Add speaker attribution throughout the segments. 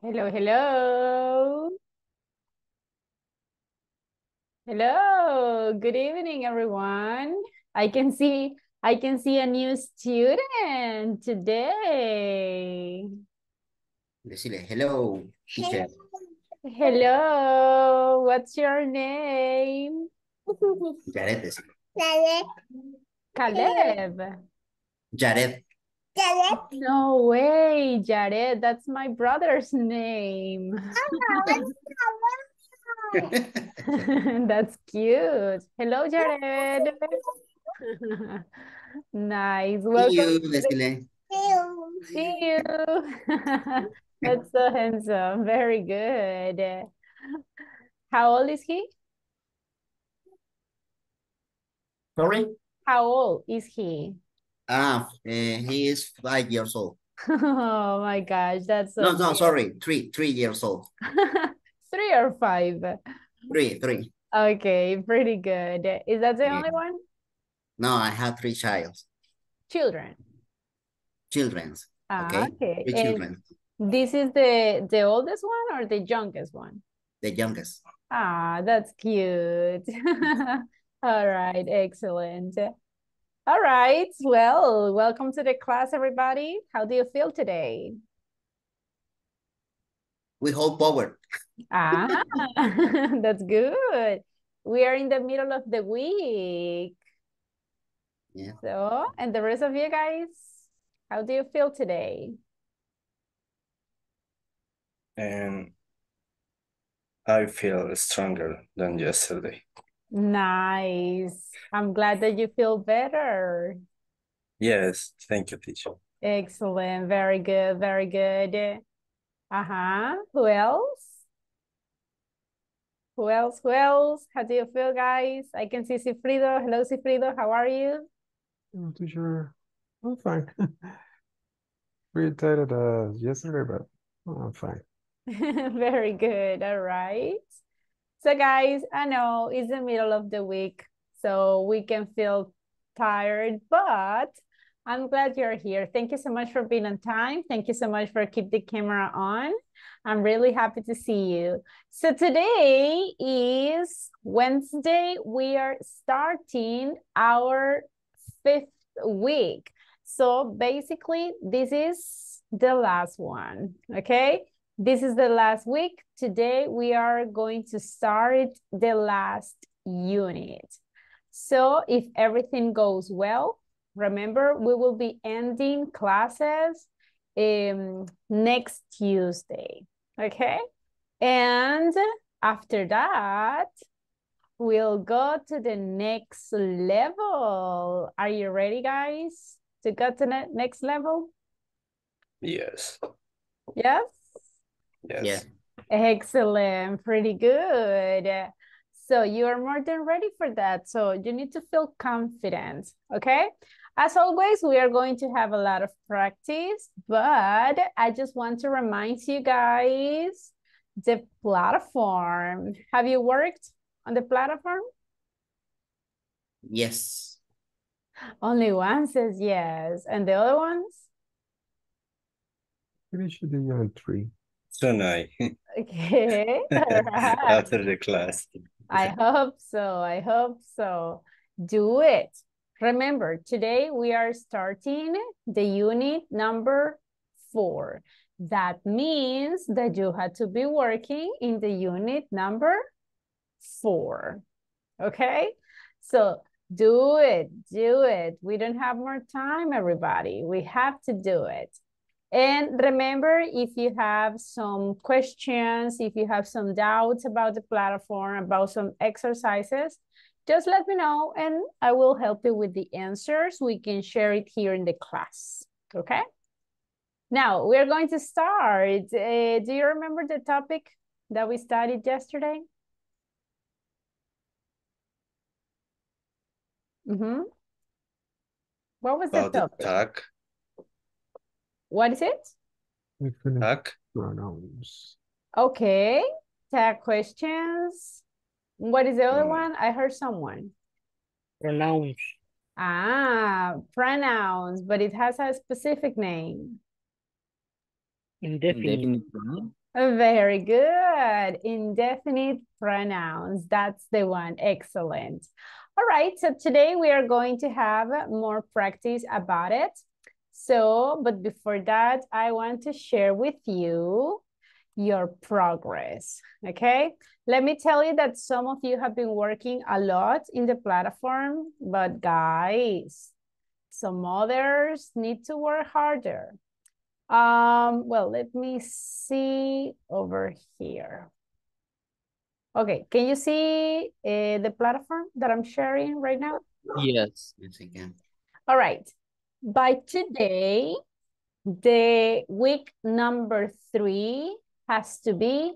Speaker 1: Hello, hello. Hello, good evening, everyone. I can see I can see a new student today.
Speaker 2: Decirle, hello, teacher.
Speaker 1: Hello, what's your name?
Speaker 2: Jared, decirle.
Speaker 1: Caleb.
Speaker 2: Jared.
Speaker 1: No way, Jared, that's my brother's name. That's cute. Hello, Jared. nice.
Speaker 2: See
Speaker 1: Welcome.
Speaker 2: you,
Speaker 1: to. See you. That's so handsome. Very good. How old is he?
Speaker 2: Sorry?
Speaker 1: How old is he?
Speaker 2: Ah, eh, he is five years old.
Speaker 1: Oh my gosh, that's so
Speaker 2: No, no, sorry, three, three years old.
Speaker 1: Three or five?
Speaker 2: Three, three.
Speaker 1: Okay, pretty good. Is that the
Speaker 2: Yeah.
Speaker 1: only one?
Speaker 2: No, I have three childs,
Speaker 1: Children.
Speaker 2: childrens,
Speaker 1: Ah,
Speaker 2: okay?
Speaker 1: okay.
Speaker 2: Three
Speaker 1: And
Speaker 2: children,
Speaker 1: this is the the oldest one or the youngest one?
Speaker 2: the youngest.
Speaker 1: Ah, that's cute. All right, excellent. All right, well, welcome to the class, everybody. How do you feel today?
Speaker 2: We hold power.
Speaker 1: Ah, that's good. We are in the middle of the week.
Speaker 2: Yeah.
Speaker 1: So, and the rest of you guys, how do you feel today?
Speaker 3: and I feel stronger than yesterday.
Speaker 1: Nice. I'm glad that you feel better.
Speaker 3: Yes, thank you, teacher.
Speaker 1: Excellent. Very good. Very good. Uh-huh. Who else? Who else? Who else? How do you feel, guys? I can see Cifrido. Hello, Cifrido. How are you?
Speaker 4: Oh, teacher, I'm fine. Pretty tired uh yesterday, but oh, I'm fine.
Speaker 1: Very good. All right. So, guys, I know it's the middle of the week, so we can feel tired, but I'm glad you're here. Thank you so much for being on time. Thank you so much for keep the camera on. I'm really happy to see you. So today is Wednesday. We are starting our fifth week. So basically, this is the last one, okay? This is the last week. Today, we are going to start the last unit. So if everything goes well, remember, we will be ending classes um, next Tuesday, okay? And after that, we'll go to the next level. Are you ready, guys, to go to the next level?
Speaker 3: Yes,
Speaker 1: Yes?
Speaker 3: Yes.
Speaker 2: Yeah.
Speaker 1: Excellent, pretty good. So you are more than ready for that. So you need to feel confident, okay? As always, we are going to have a lot of practice, but I just want to remind you guys the platform. Have you worked on the platform?
Speaker 2: Yes.
Speaker 1: Only one says yes, and the other ones?
Speaker 4: Maybe should do on three.
Speaker 3: Tonight,
Speaker 1: Okay, right.
Speaker 3: after the class.
Speaker 1: I hope so. I hope so. Do it. Remember, today we are starting the unit number four. That means that you had to be working in the unit number four. Okay? So do it, do it. We don't have more time, everybody. We have to do it. And remember, if you have some questions, if you have some doubts about the platform, about some exercises, just let me know and I will help you with the answers. We can share it here in the class, okay? Now, we're going to start. Uh, do you remember the topic that we studied yesterday? Mm-hmm. What was the
Speaker 3: About the
Speaker 1: topic?
Speaker 3: tag,
Speaker 1: What is it?
Speaker 3: Tag,
Speaker 4: pronouns.
Speaker 1: Okay, tag questions. What is the other
Speaker 3: Mm.
Speaker 1: one? I heard someone.
Speaker 5: Pronouns.
Speaker 1: Ah, pronouns, but it has a specific name.
Speaker 5: Indefinite.
Speaker 6: Indefinite pronoun.
Speaker 1: Very good. Indefinite pronouns. That's the one. Excellent. All right. So today we are going to have more practice about it. So, but before that, I want to share with you your progress. Okay. Let me tell you that some of you have been working a lot in the platform, but guys, some others need to work harder. Um, well, let me see over here. Okay, can you see uh, the platform that I'm sharing right now?
Speaker 5: Yes.
Speaker 2: Yes, I can.
Speaker 1: All right. By today, the week number three has to be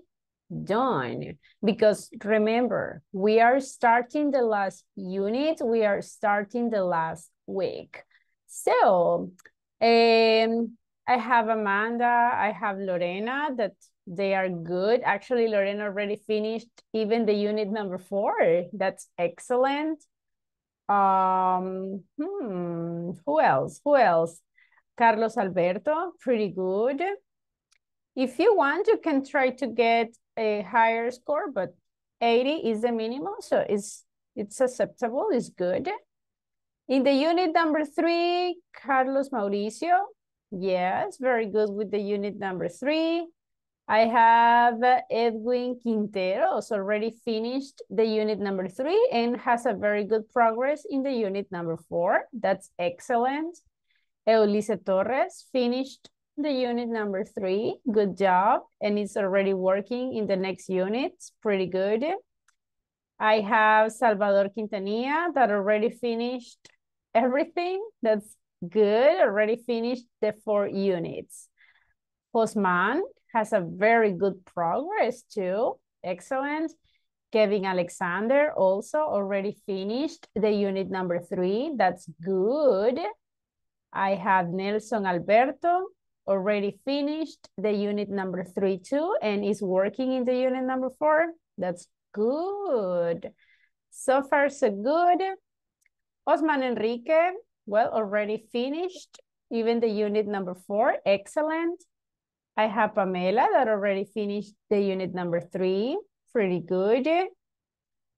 Speaker 1: done because remember, we are starting the last unit, we are starting the last week. So, um, I have Amanda, I have Lorena that they are good. Actually, Lorena already finished even the unit number four. That's excellent. Um, hmm, who else? Who else? Carlos Alberto, pretty good. If you want, you can try to get a higher score, but 80 is the minimum, so it's it's acceptable, it's good. In the unit number three, Carlos Mauricio, yes, very good with the unit number three. I have Edwin Quintero, Quinteros already finished the unit number three and has a very good progress in the unit number four. That's excellent. Eulise Torres finished the unit number three. Good job. And it's already working in the next unit. Pretty good. I have Salvador Quintanilla that already finished everything. That's good. Already finished the four units. Josman has a very good progress too. Excellent. Kevin Alexander also already finished the unit number three. That's good. I have Nelson Alberto already finished the unit number three too and is working in the unit number four. That's good. So far, so good. Osman Enrique, well, already finished even the unit number four. Excellent. I have Pamela that already finished the unit number three. Pretty good.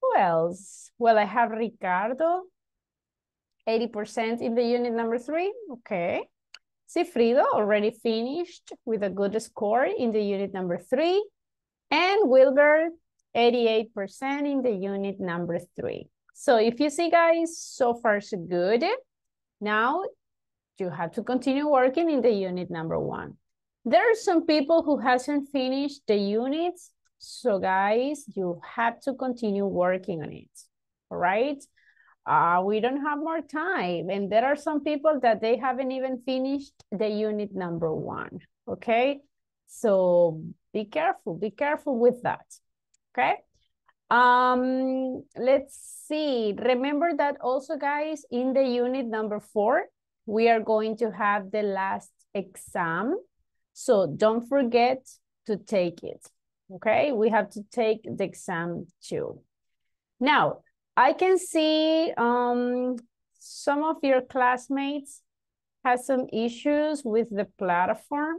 Speaker 1: Who else? Well, I have Ricardo, 80% in the unit number three. Okay. Cifrido already finished with a good score in the unit number three. And Wilber, 88% in the unit number three. So if you see guys, so far so good. Now you have to continue working in the unit number one. There are some people who hasn't finished the units. So guys, you have to continue working on it, all right? Uh, we don't have more time. And there are some people that they haven't even finished the unit number one, okay? So be careful, be careful with that, okay? Um, let's see. Remember that also, guys, in the unit number four, we are going to have the last exam. So don't forget to take it, okay? We have to take the exam too. Now, I can see um, some of your classmates has some issues with the platform.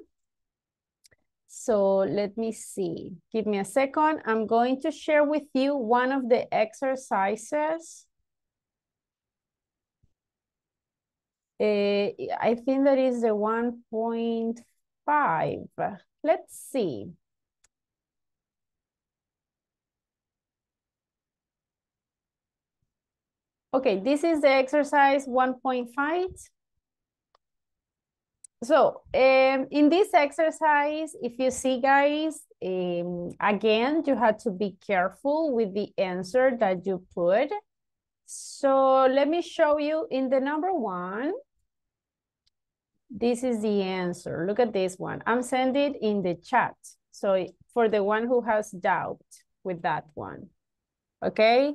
Speaker 1: So let me see. Give me a second. I'm going to share with you one of the exercises. Uh, I think that is the 1.5. Let's see. Okay, this is the exercise 1.5. So um, in this exercise, if you see guys, um, again, you have to be careful with the answer that you put. So let me show you in the number one. This is the answer. Look at this one. I'm sending it in the chat. So for the one who has doubt with that one. Okay.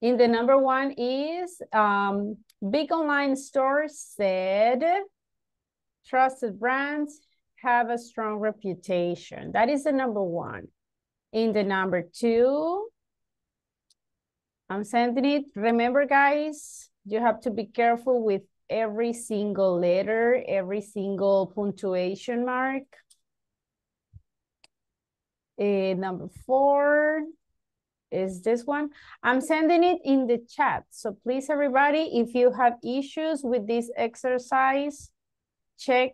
Speaker 1: In the number one is um, big online stores said trusted brands have a strong reputation. That is the number one. In the number two, I'm sending it. Remember, guys, you have to be careful with every single letter, every single punctuation mark. Uh, number four is this one. I'm sending it in the chat. So please, everybody, if you have issues with this exercise, check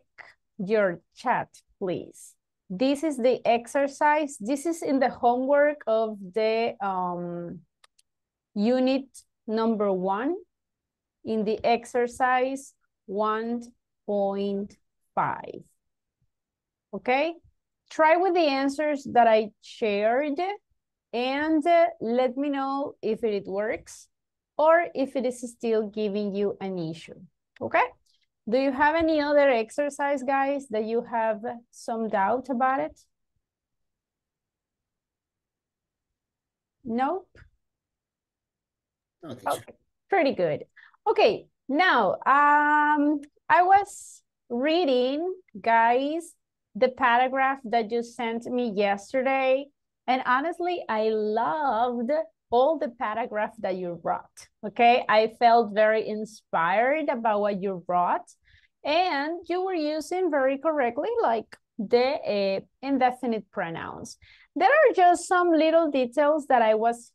Speaker 1: your chat, please. This is the exercise. This is in the homework of the um, unit number one in the exercise 1.5. Okay? Try with the answers that I shared and uh, let me know if it works or if it is still giving you an issue. Okay? Do you have any other exercise, guys, that you have some doubt about it? Nope.
Speaker 2: No, teacher.
Speaker 1: Okay, pretty good. Okay, now um, I was reading, guys, the paragraph that you sent me yesterday, and honestly, I loved all the paragraph that you wrote. Okay, I felt very inspired about what you wrote, and you were using very correctly, like the uh, indefinite pronouns. There are just some little details that I was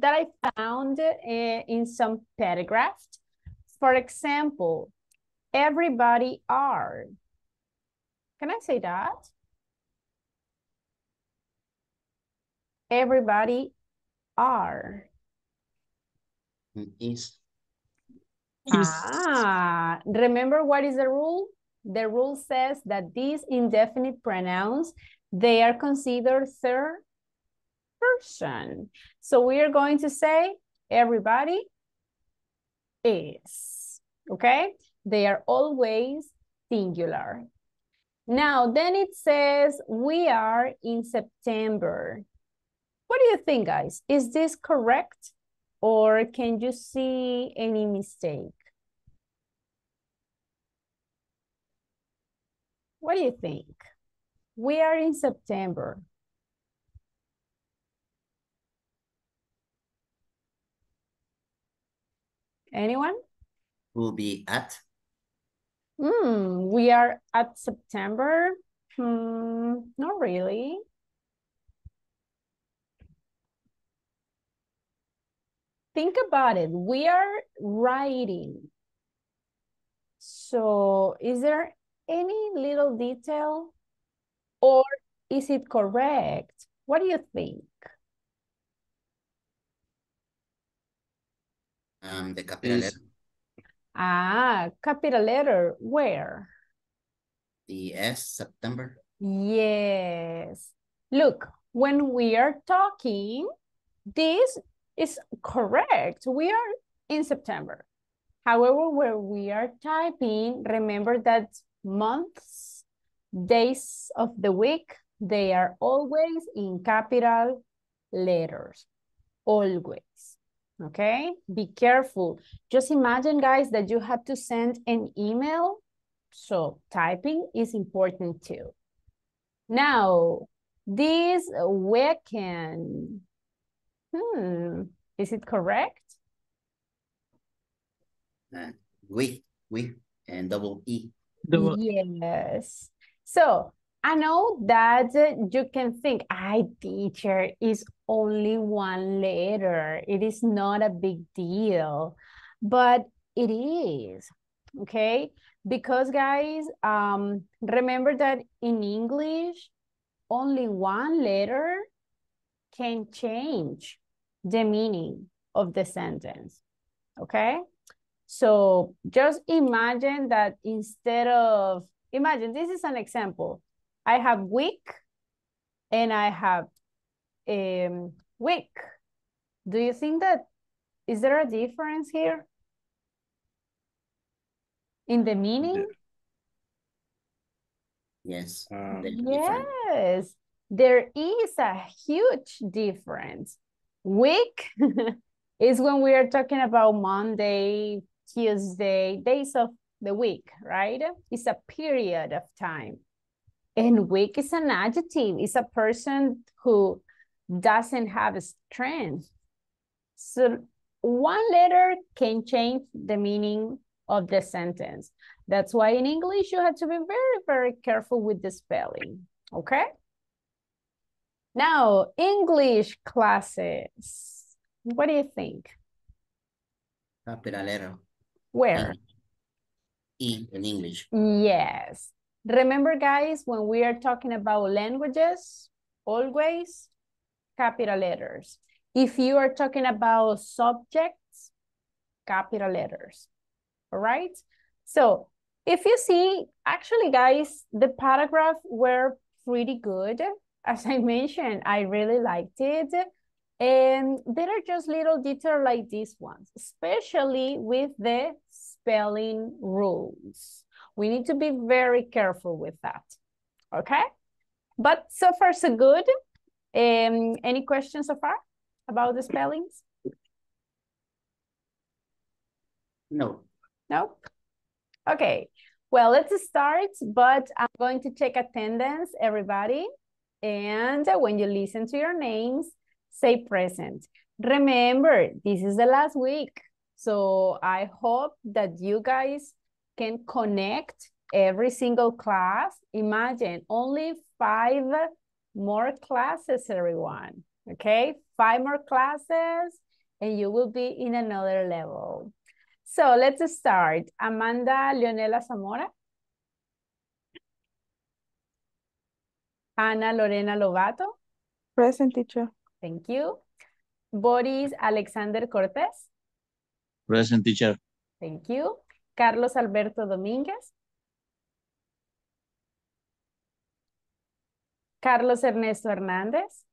Speaker 1: that I found uh, in some paragraphs. For example, everybody are. Can I say that? Everybody are.
Speaker 2: Mm, Is,
Speaker 1: Ah, remember what is the rule? The rule says that these indefinite pronouns, they are considered third person. So we are going to say everybody is, okay? They are always singular. Now, then it says we are in September. What do you think, guys? Is this correct? Or can you see any mistake? What do you think? We are in September. Anyone?
Speaker 2: will be at,
Speaker 1: Hmm, we are at September. Hmm, not really. Think about it. We are writing. So is there any little detail or is it correct? What do you think?
Speaker 2: Um, the capital
Speaker 3: Is-
Speaker 2: letter,
Speaker 1: Ah, capital letter, where?
Speaker 2: the S, September.
Speaker 1: Yes. Look, when we are talking, this is correct. We are in September. However, where we are typing, remember that months, days of the week, they are always in capital letters. Always. Okay? Be careful. Just imagine, guys, that you have to send an email. So typing is important too. Now, this weekend, hmm, is it correct?
Speaker 2: Uh, we, we, and double E.
Speaker 1: Yes. So I know that you can think, I teacher is only one letter. It is not a big deal, but it is, okay? Because guys, um, remember that in English, only one letter can change the meaning of the sentence, okay? So just imagine that instead of, imagine this is an example. I have week and I have um, week. Do you think that, is there a difference here? In the meaning?
Speaker 2: Yes.
Speaker 3: Um.
Speaker 1: Yes, there is a huge difference. Week is when we are talking about Monday, Tuesday, days of the week, right? It's a period of time. And weak is an adjective. It's a person who doesn't have a strength. So one letter can change the meaning of the sentence. That's why in English you have to be very, very careful with the spelling. Okay? Now, English classes. What do you think?
Speaker 2: Capital letter.
Speaker 1: Where?
Speaker 2: E in English.
Speaker 1: Yes. Remember, guys, when we are talking about languages, always capital letters. If you are talking about subjects, capital letters. All right? So if you see, actually, guys, the paragraph were pretty good. As I mentioned, I really liked it. And there are just little details like these ones, especially with the spelling rules. We need to be very careful with that, okay? But so far, so good. Um, any questions so far about the spellings?
Speaker 2: No.
Speaker 1: No? Okay, well, let's start, but I'm going to check attendance, everybody. And when you listen to your names, say present. Remember, this is the last week. So I hope that you guys can connect every single class. Imagine only five more classes, everyone. Okay, five more classes and you will be in another level. So let's start. Amanda Leonela Zamora. Ana Lorena Lobato.
Speaker 5: Present teacher.
Speaker 1: Thank you. Boris Alexander Cortés.
Speaker 6: Present teacher.
Speaker 1: Thank you. Carlos Alberto Domínguez. Carlos Ernesto Hernández.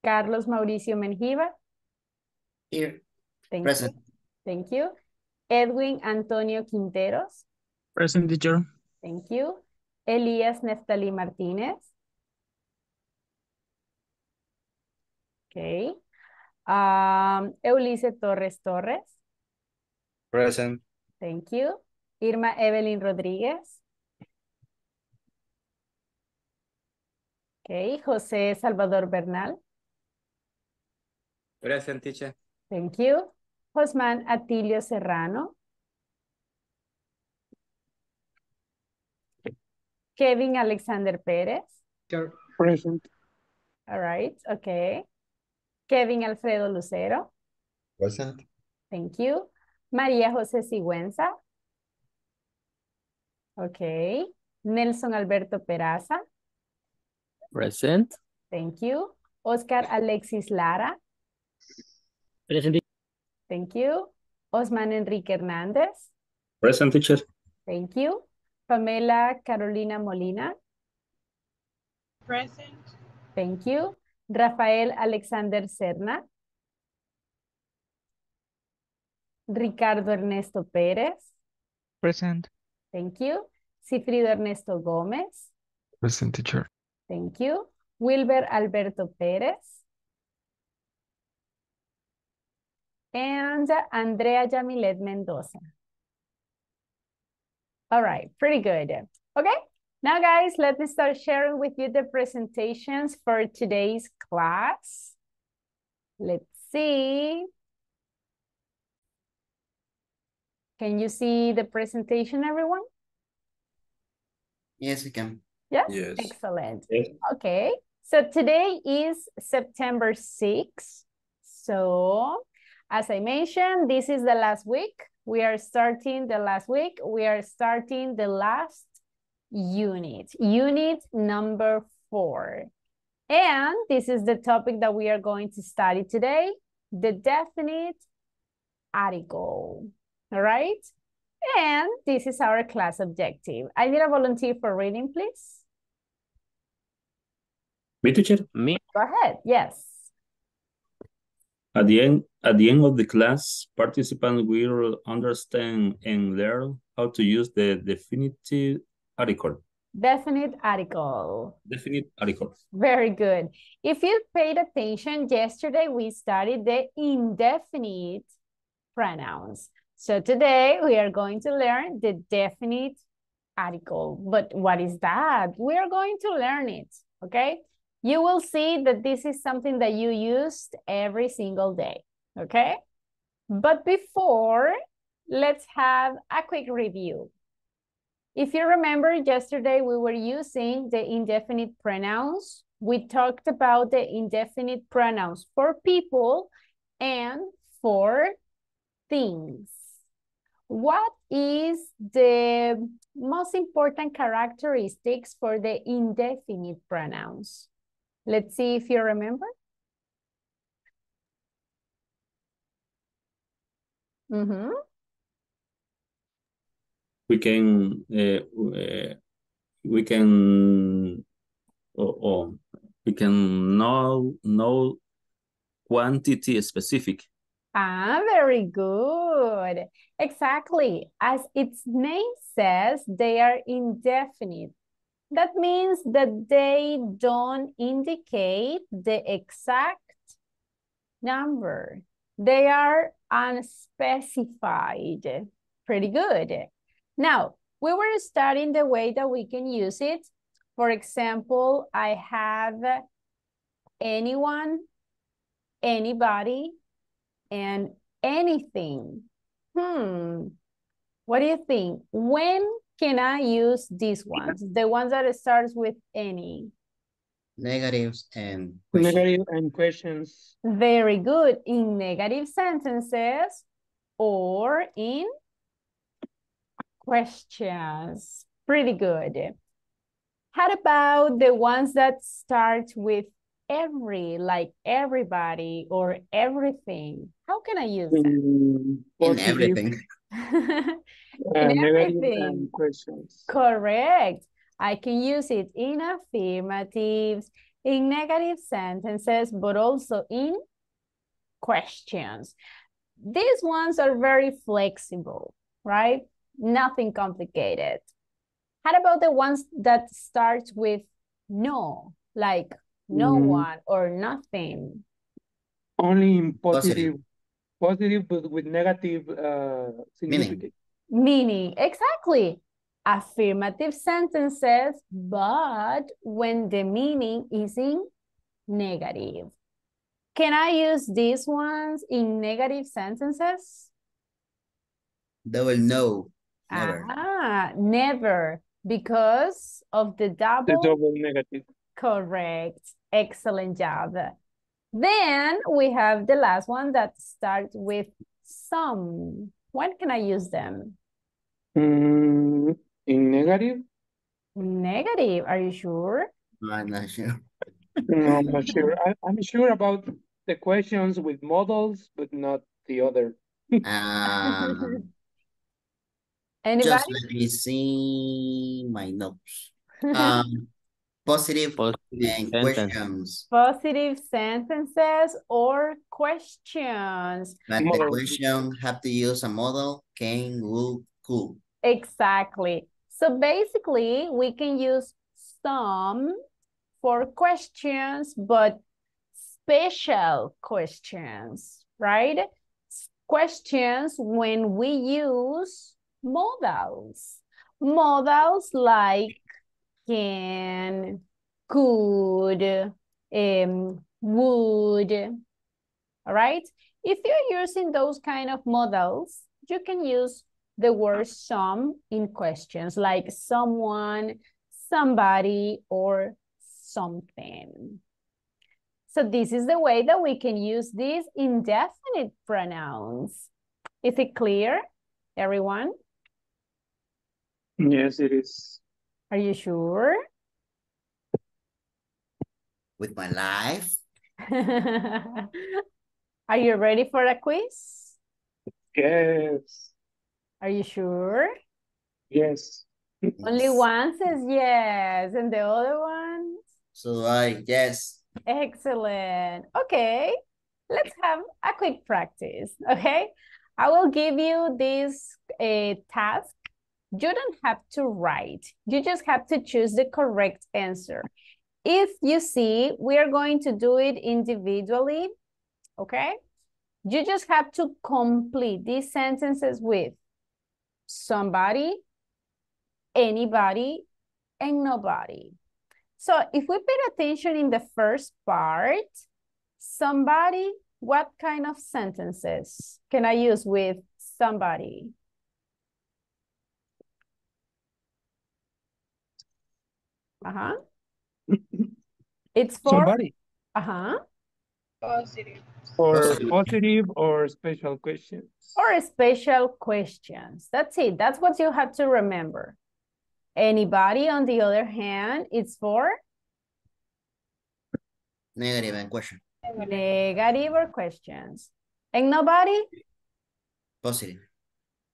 Speaker 1: Carlos Mauricio Menjiva.
Speaker 2: Here.
Speaker 1: Thank
Speaker 2: Present.
Speaker 1: you. Thank you. Edwin Antonio Quinteros.
Speaker 6: Present teacher.
Speaker 1: Thank you. Elías Neftali Martínez. Okay. Um, Eulice Torres Torres.
Speaker 3: Present.
Speaker 1: Thank you. Irma Evelyn Rodríguez. Okay. José Salvador Bernal.
Speaker 3: Present teacher.
Speaker 1: Thank you. Josman Atilio Serrano. Kevin Alexander Pérez.
Speaker 6: Present.
Speaker 1: All right, okay. Kevin Alfredo Lucero.
Speaker 4: Present.
Speaker 1: Thank you. María José Sigüenza. Okay. Nelson Alberto Peraza.
Speaker 6: Present.
Speaker 1: Thank you. Oscar Alexis Lara.
Speaker 6: Present.
Speaker 1: Thank you. Osman Enrique Hernández.
Speaker 3: Present teacher.
Speaker 1: Thank you. Pamela Carolina Molina.
Speaker 5: Present.
Speaker 1: Thank you. Rafael Alexander Serna. Ricardo Ernesto Pérez.
Speaker 6: Present.
Speaker 1: Thank you. Cifrido Ernesto Gómez.
Speaker 4: Present teacher.
Speaker 1: Thank you. Wilber Alberto Pérez. And Andrea Yamilet Mendoza. All right, pretty good. Okay, now guys, let me start sharing with you the presentations for today's class. Let's see. Can you see the presentation, everyone?
Speaker 2: Yes, we can.
Speaker 1: Yes?
Speaker 3: Yes.
Speaker 1: Excellent.
Speaker 3: Yes.
Speaker 1: Okay, so today is September 6th. So as I mentioned, this is the last week. We are starting the last week. We are starting the last unit, unit number four. And this is the topic that we are going to study today, the definite article, all right? And this is our class objective. I need a volunteer for reading, please.
Speaker 7: Me, teacher,
Speaker 6: Me.
Speaker 1: Go ahead, yes.
Speaker 7: at the end, at the end of the class, participants will understand and learn how to use the definitive article.
Speaker 1: Definite article.
Speaker 7: Definite article.
Speaker 1: Very good. If you paid attention, yesterday we studied the indefinite pronouns. So today we are going to learn the definite article. But what is that? We are going to learn it, okay? You will see that this is something that you used every single day, okay? But before, let's have a quick review. If you remember yesterday, we were using the indefinite pronouns. We talked about the indefinite pronouns for people and for things. What is the most important characteristics for the indefinite pronouns? Let's see if you remember. Mm -hmm.
Speaker 7: We can uh, uh, we can or we can know know quantity specific.
Speaker 1: Ah, very good. Exactly. As its name says, they are indefinite. That means that they don't indicate the exact number. They are unspecified. Pretty good. Now, we were studying the way that we can use it. For example, I have anyone, anybody, and anything. Hmm, what do you think? When can I use these ones? The ones that starts with any.
Speaker 2: Negatives and questions.
Speaker 6: Negative and questions.
Speaker 1: Very good. In negative sentences or in questions. Pretty good. How about the ones that start with every, like everybody or everything? How can I use that?
Speaker 6: Mm,
Speaker 2: in,
Speaker 6: In
Speaker 2: everything.
Speaker 1: in
Speaker 6: negative
Speaker 1: um,
Speaker 6: everything. questions.
Speaker 1: Correct. I can use it in affirmatives, in negative sentences, but also in questions. These ones are very flexible, right? Nothing complicated. How about the ones that start with no, like no
Speaker 6: Mm.
Speaker 1: one or nothing?
Speaker 6: Only in
Speaker 2: Positive.
Speaker 6: positive, positive, but with negative uh, significance.
Speaker 1: Meaning, exactly. Affirmative sentences, but when the meaning is in negative. Can I use these ones in negative sentences?
Speaker 2: Double no. Never.
Speaker 1: Ah, never, because of the double,
Speaker 6: The
Speaker 1: double.
Speaker 6: double negative.
Speaker 1: Correct. Excellent job. Then we have the last one that starts with some. When can I use them?
Speaker 6: Mm, in negative?
Speaker 1: Negative, are you sure?
Speaker 2: I'm not sure.
Speaker 6: No, I'm not sure. I, I'm sure about the questions with modals, but not the other.
Speaker 2: Um,
Speaker 1: Anybody?
Speaker 2: just let me see my notes. Um, positive
Speaker 3: Positive
Speaker 2: and
Speaker 3: sentence.
Speaker 2: questions.
Speaker 1: Positive sentences or questions.
Speaker 2: But the question have to use a modal, can, will, could.
Speaker 1: Exactly. So basically, we can use some for questions, but special questions, right? Questions when we use modals. Modals like can, could, um, would, all right? If you're using those kind of modals, you can use the word some in questions like someone, somebody, or something. So this is the way that we can use these indefinite pronouns. Is it clear, everyone?
Speaker 6: Yes, it is.
Speaker 1: Are you sure?
Speaker 2: With my life,
Speaker 1: Are you ready for a quiz?
Speaker 6: Yes,
Speaker 1: Are you sure?
Speaker 6: yes.
Speaker 1: Only one says yes, and the other one?
Speaker 2: So I, yes,
Speaker 1: Excellent. Okay, let's have a quick practice, okay? I will give you this uh, task. You don't have to write. You just have to choose the correct answer. If you see, we are going to do it individually, okay? You just have to complete these sentences with somebody, anybody, and nobody. So if we pay attention in the first part, somebody, what kind of sentences can I use with somebody? Uh-huh. It's for
Speaker 6: Somebody.
Speaker 1: uh-huh.
Speaker 5: Positive.
Speaker 6: Or
Speaker 2: Positive.
Speaker 6: positive or special questions.
Speaker 1: Or special questions. That's it. That's what you have to remember. Anybody, on the other hand, it's for
Speaker 2: Negative and question.
Speaker 1: negative or questions. And nobody?
Speaker 2: Positive.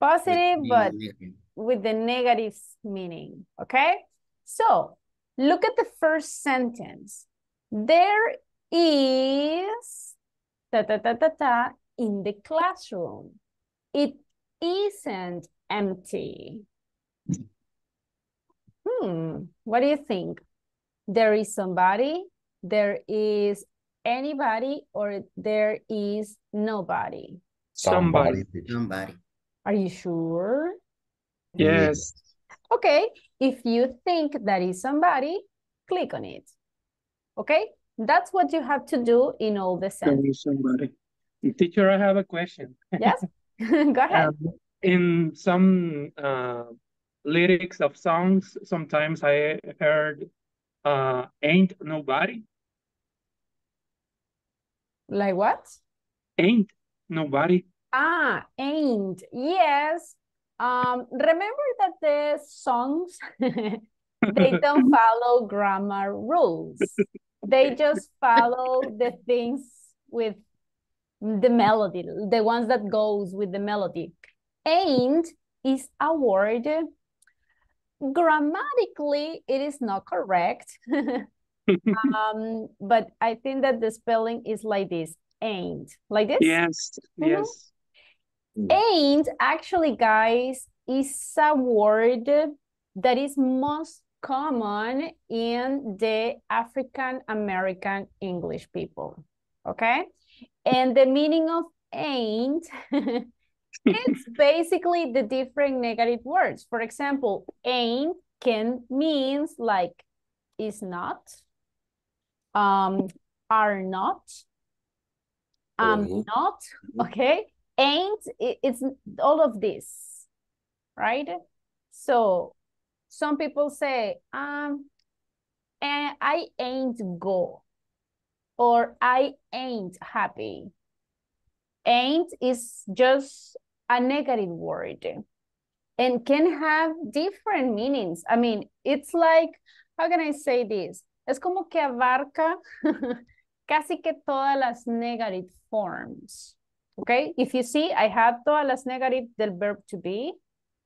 Speaker 1: Positive,
Speaker 2: With
Speaker 1: but
Speaker 2: negative.
Speaker 1: with the negative meaning, okay? So, look at the first sentence. There is ta ta ta ta ta in the classroom. It isn't empty. Hmm, what do you think? There is somebody, there is anybody, or there is nobody.
Speaker 6: Somebody.
Speaker 2: Somebody.
Speaker 1: Are you sure?
Speaker 6: Yes.
Speaker 1: Okay, if you think that is somebody, click on it. Okay, that's what you have to do in all the sentences.
Speaker 6: somebody. Teacher, I have a question.
Speaker 1: Yes, go ahead.
Speaker 6: Um, in some uh, lyrics of songs, sometimes I heard uh, ain't nobody,
Speaker 1: Like what?
Speaker 6: ain't nobody.
Speaker 1: Ah, ain't. Yes. Um, remember that the songs, they don't follow grammar rules. They just follow the things with the melody, the ones that goes with the melody. And is a word. Grammatically, it is not correct. um, but I think that the spelling is like this, ain't. Like this?
Speaker 6: Yes,
Speaker 1: Mhm.
Speaker 6: yes.
Speaker 1: Ain't actually, guys, is a word that is most common in the African American English people. Okay? And the meaning of ain't, it's basically the different negative words. For example, ain't can means like is not, um, are not, am
Speaker 2: Mhm.
Speaker 1: not, okay? Ain't, it's all of this, right? So some people say, um, and I ain't go, or I ain't happy. Ain't is just a negative word and can have different meanings. I mean, it's like, how can I say this? Es como que abarca casi que todas las negative forms. Okay, if you see, I have todas las negative del verb to be,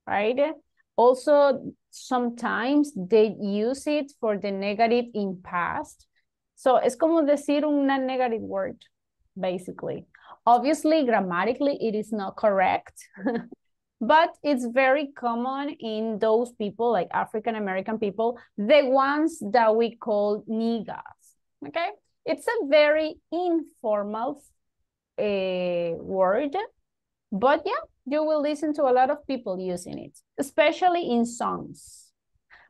Speaker 1: right? Also, sometimes they use it for the negative in past. So es como decir una negative word, basically. Obviously, grammatically, it is not correct, but it's very common in those people, like African American people, the ones that we call niggas, okay? It's a very informal uh, word, but yeah, you will listen to a lot of people using it, especially in songs.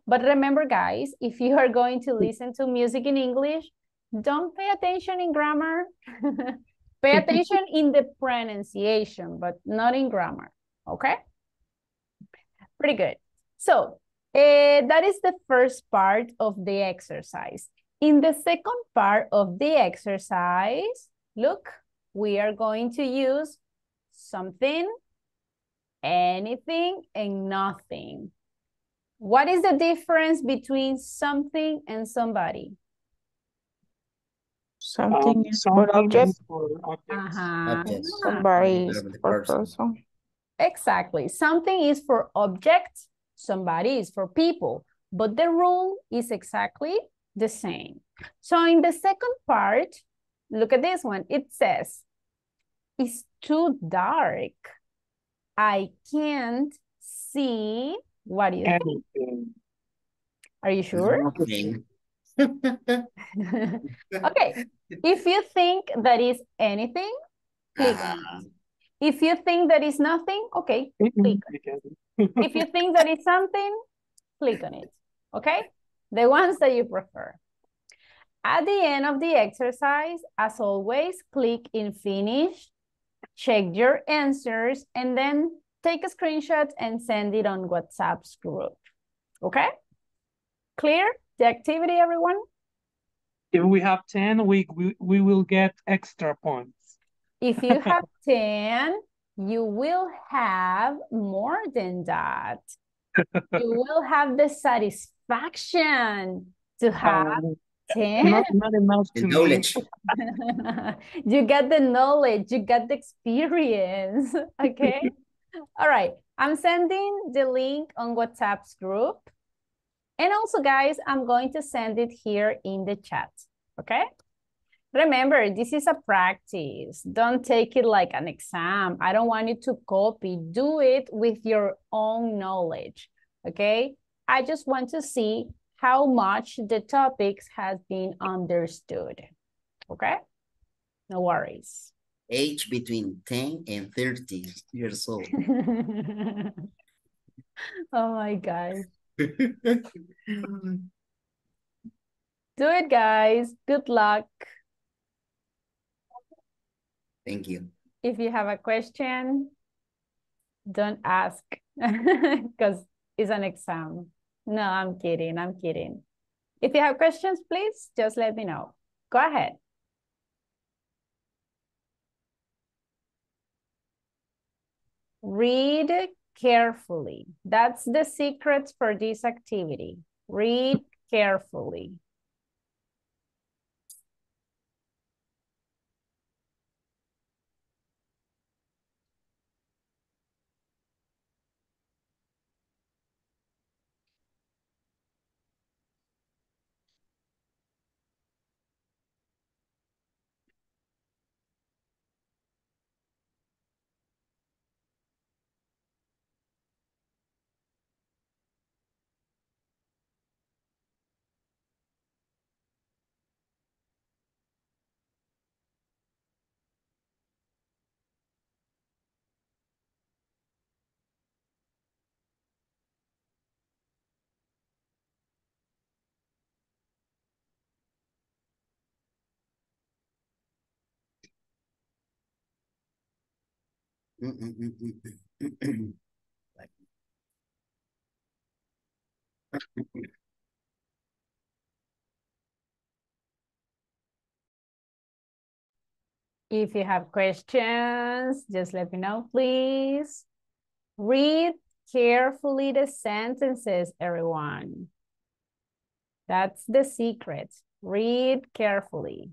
Speaker 1: But remember, guys, if you are going to listen to music in English, don't pay attention in grammar. pay attention in the pronunciation, but not in grammar. Okay? Pretty good. So, uh, that is the first part of the exercise. In the second part of the exercise, look, we are going to use something, anything, and nothing. What is the difference between something and somebody?
Speaker 5: Something
Speaker 6: Um,
Speaker 5: is for object,
Speaker 6: for objects.
Speaker 1: Uh-huh.
Speaker 5: Somebody is
Speaker 2: Verb of the
Speaker 5: for
Speaker 2: person.
Speaker 5: person.
Speaker 1: Exactly. Something is for objects, somebody is for people, but the rule is exactly the same. So in the second part, look at this one. It says, it's too dark. I can't see. What do you think? Are you sure? Okay. If you think that is anything, click on
Speaker 2: Ah.
Speaker 1: If you think that is nothing, okay, click. If you think that is something, click on it. Okay? The ones that you prefer. At the end of the exercise, as always, click in finish, check your answers, and then take a screenshot and send it on WhatsApp's group. Okay? Clear? the activity, everyone?
Speaker 6: If we have 10, we, we, we will get extra points.
Speaker 1: If you have 10, you will have more than that. you will have the satisfaction to have 10.
Speaker 6: not, not enough
Speaker 2: The
Speaker 6: to me.
Speaker 2: knowledge.
Speaker 1: you get the knowledge, you get the experience. Okay. All right. I'm sending the link on WhatsApp's group. And also, guys, I'm going to send it here in the chat. Okay. Remember, this is a practice. Don't take it like an exam. I don't want you to copy. Do it with your own knowledge. Okay. I just want to see how much the topics has been understood. Okay? No worries.
Speaker 2: Age between 10 and 30 years old.
Speaker 1: oh my God. Do it, guys. Good luck.
Speaker 2: Thank you.
Speaker 1: If you have a question, don't ask because it's an exam. No, I'm kidding. I'm kidding. If you have questions, please just let me know. Go ahead. Read carefully. That's the secret for this activity. Read carefully. If you have questions, just let me know, please. Read carefully the sentences, everyone. That's the secret. Read carefully.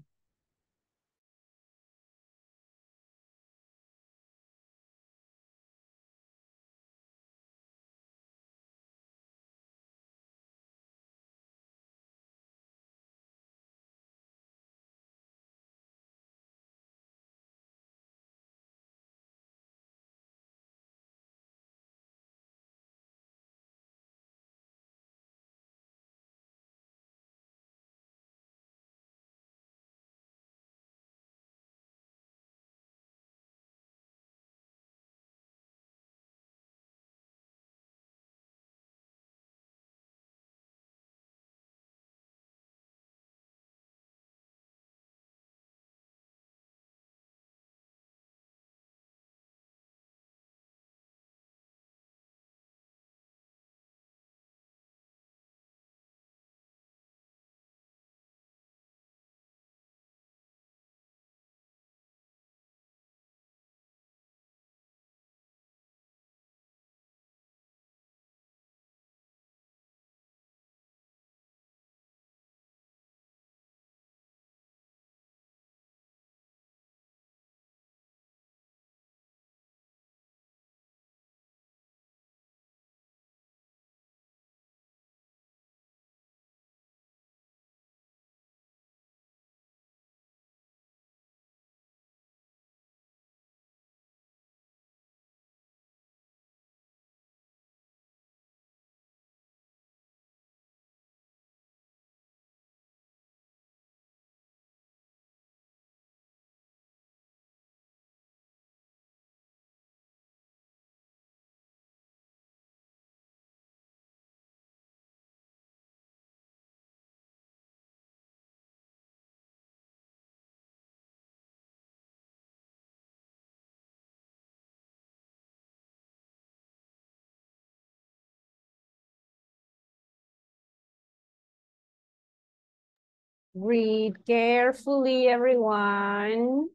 Speaker 1: Read carefully, everyone.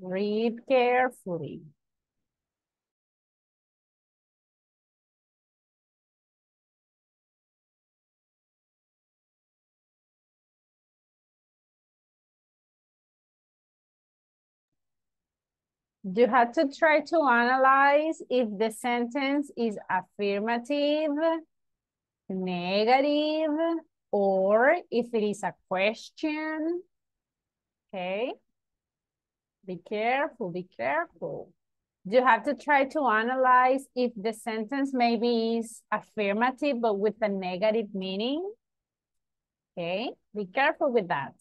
Speaker 1: Read carefully. You have to try to analyze if the sentence is affirmative, negative, or if it is a question. Okay. Be careful, be careful. You have to try to analyze if the sentence maybe is affirmative but with a negative meaning. Okay, be careful with that.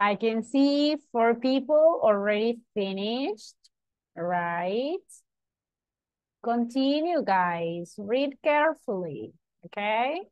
Speaker 1: I can see four people already finished, right? Continue, guys. Read carefully, okay?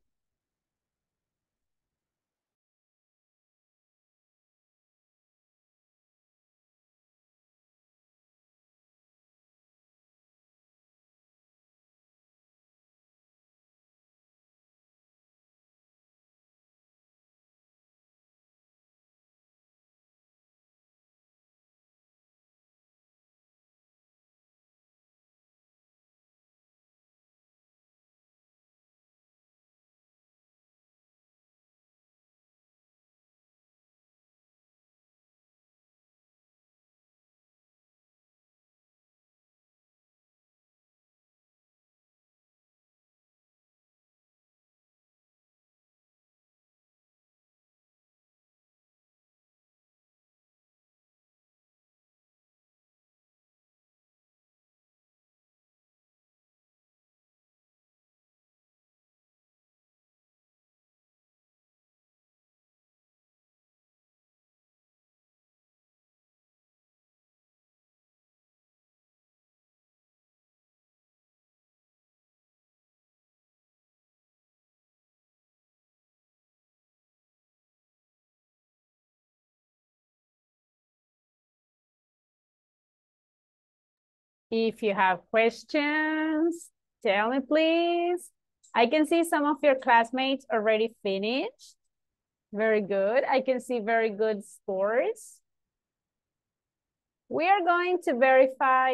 Speaker 1: If you have questions, tell me please. I can see some of your classmates already finished. Very good. I can see very good scores. We are going to verify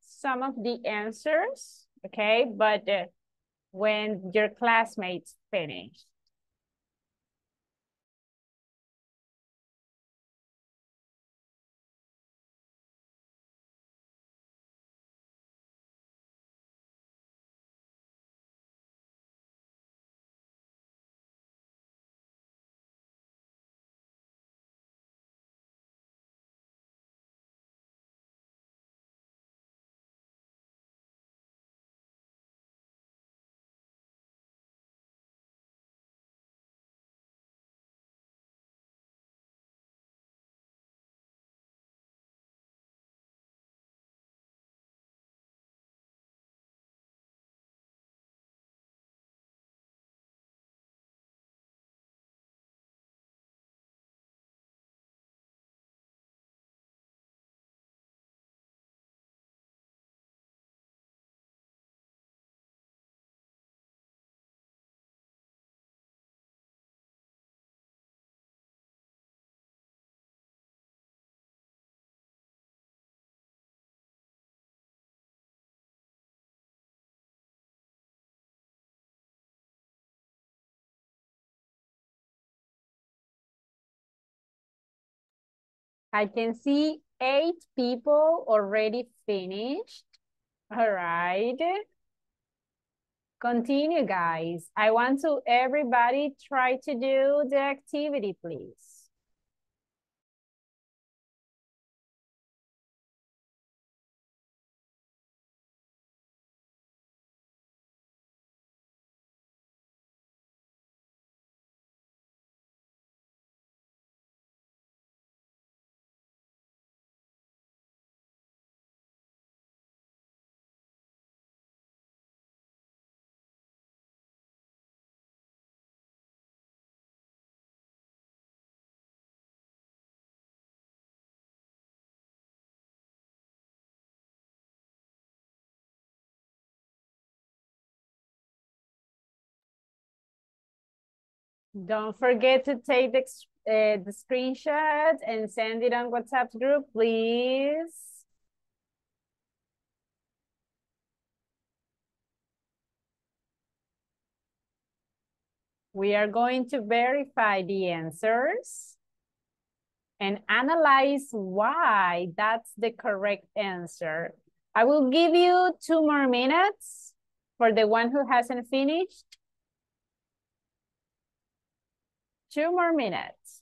Speaker 1: some of the answers, okay? But uh, when your classmates finish. I can see eight people already finished. All right. Continue, guys. I want to everybody try to do the activity, please. Don't forget to take the, uh, the screenshot and send it on WhatsApp group, please. We are going to verify the answers and analyze why that's the correct answer. I will give you two more minutes for the one who hasn't finished. Two more minutes.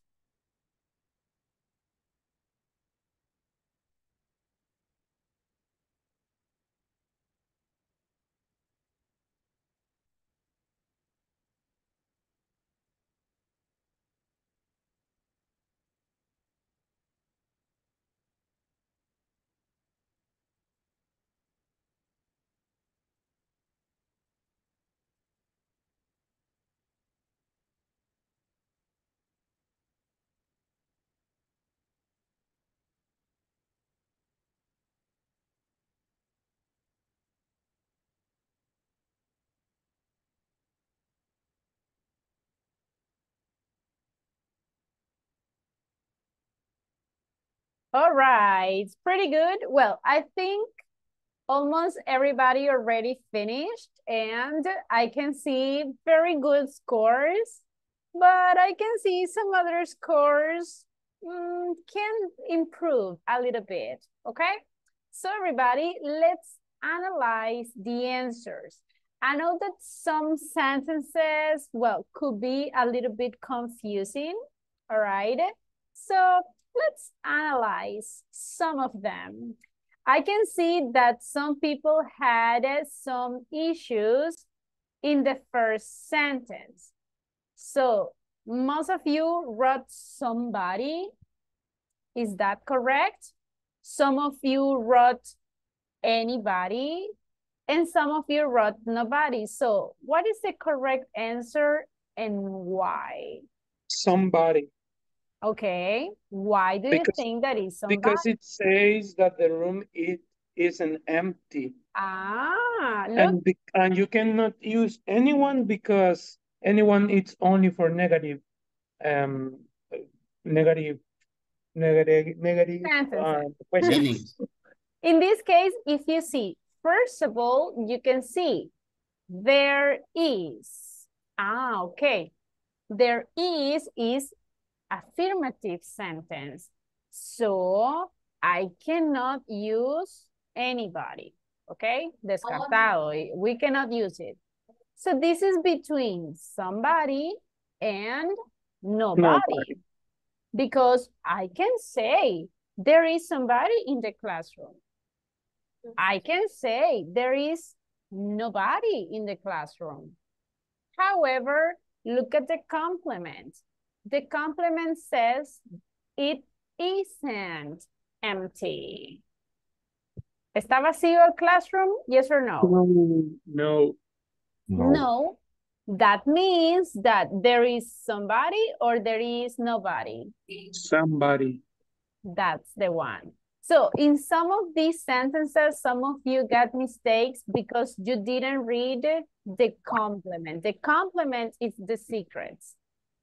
Speaker 1: All right, pretty good. Well, I think almost everybody already finished and I can see very good scores, but I can see some other scores mm, can improve a little bit, okay? So everybody, let's analyze the answers. I know that some sentences, well, could be a little bit confusing, all right? So let's analyze some of them. I can see that some people had some issues in the first sentence. So most of you wrote somebody. Is that correct? Some of you wrote anybody and some of you wrote nobody. So what is the correct answer and why?
Speaker 6: Somebody.
Speaker 1: Okay, why do because, you think that is somebody?
Speaker 6: Because it says that the room it isn't empty.
Speaker 1: Ah, look.
Speaker 6: And, be, and you cannot use anyone because anyone it's only for negative, um, negative, negative, negative uh, questions.
Speaker 1: In this case, if you see, first of all, you can see there is. Ah, okay. There is is affirmative sentence. So I cannot use anybody, okay? Descartado, oh. we cannot use it. So this is between somebody and nobody. nobody. Because I can say there is somebody in the classroom. I can say there is nobody in the classroom. However, look at the complement. The complement says it isn't empty. ¿Está vacío el classroom? Yes or no?
Speaker 6: No.
Speaker 1: No. No. That means that there is somebody or there is nobody.
Speaker 6: Somebody.
Speaker 1: That's the one. So in some of these sentences, some of you got mistakes because you didn't read the complement. The complement is the secrets.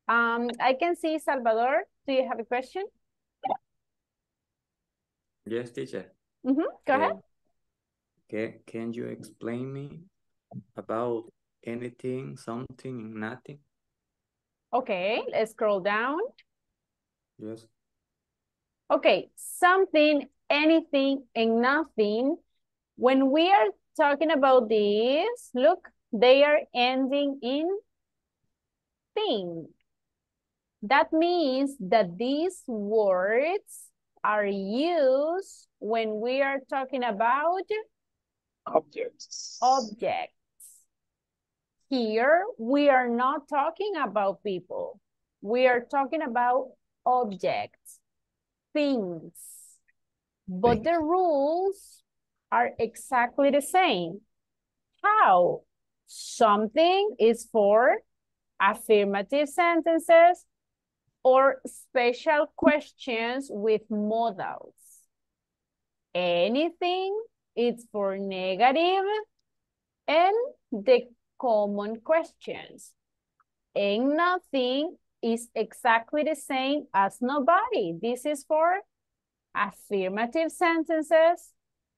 Speaker 1: Um, I can see Salvador. Do you have a question?
Speaker 5: Yes, teacher.
Speaker 1: Mm -hmm. Go uh, ahead.
Speaker 5: Can, can you explain me about anything, something, nothing?
Speaker 1: Okay, let's scroll down.
Speaker 5: Yes.
Speaker 1: Okay, something, anything, and nothing. When we are talking about this, look, they are ending in thing. That means that these words are used when we are talking about
Speaker 6: Objects.
Speaker 1: objects. Here, we are not talking about people. We are talking about objects, things. But the rules are exactly the same. How? Something is for affirmative sentences or special questions with modals. Anything is for negative and the common questions. And nothing is exactly the same as nobody. This is for affirmative sentences,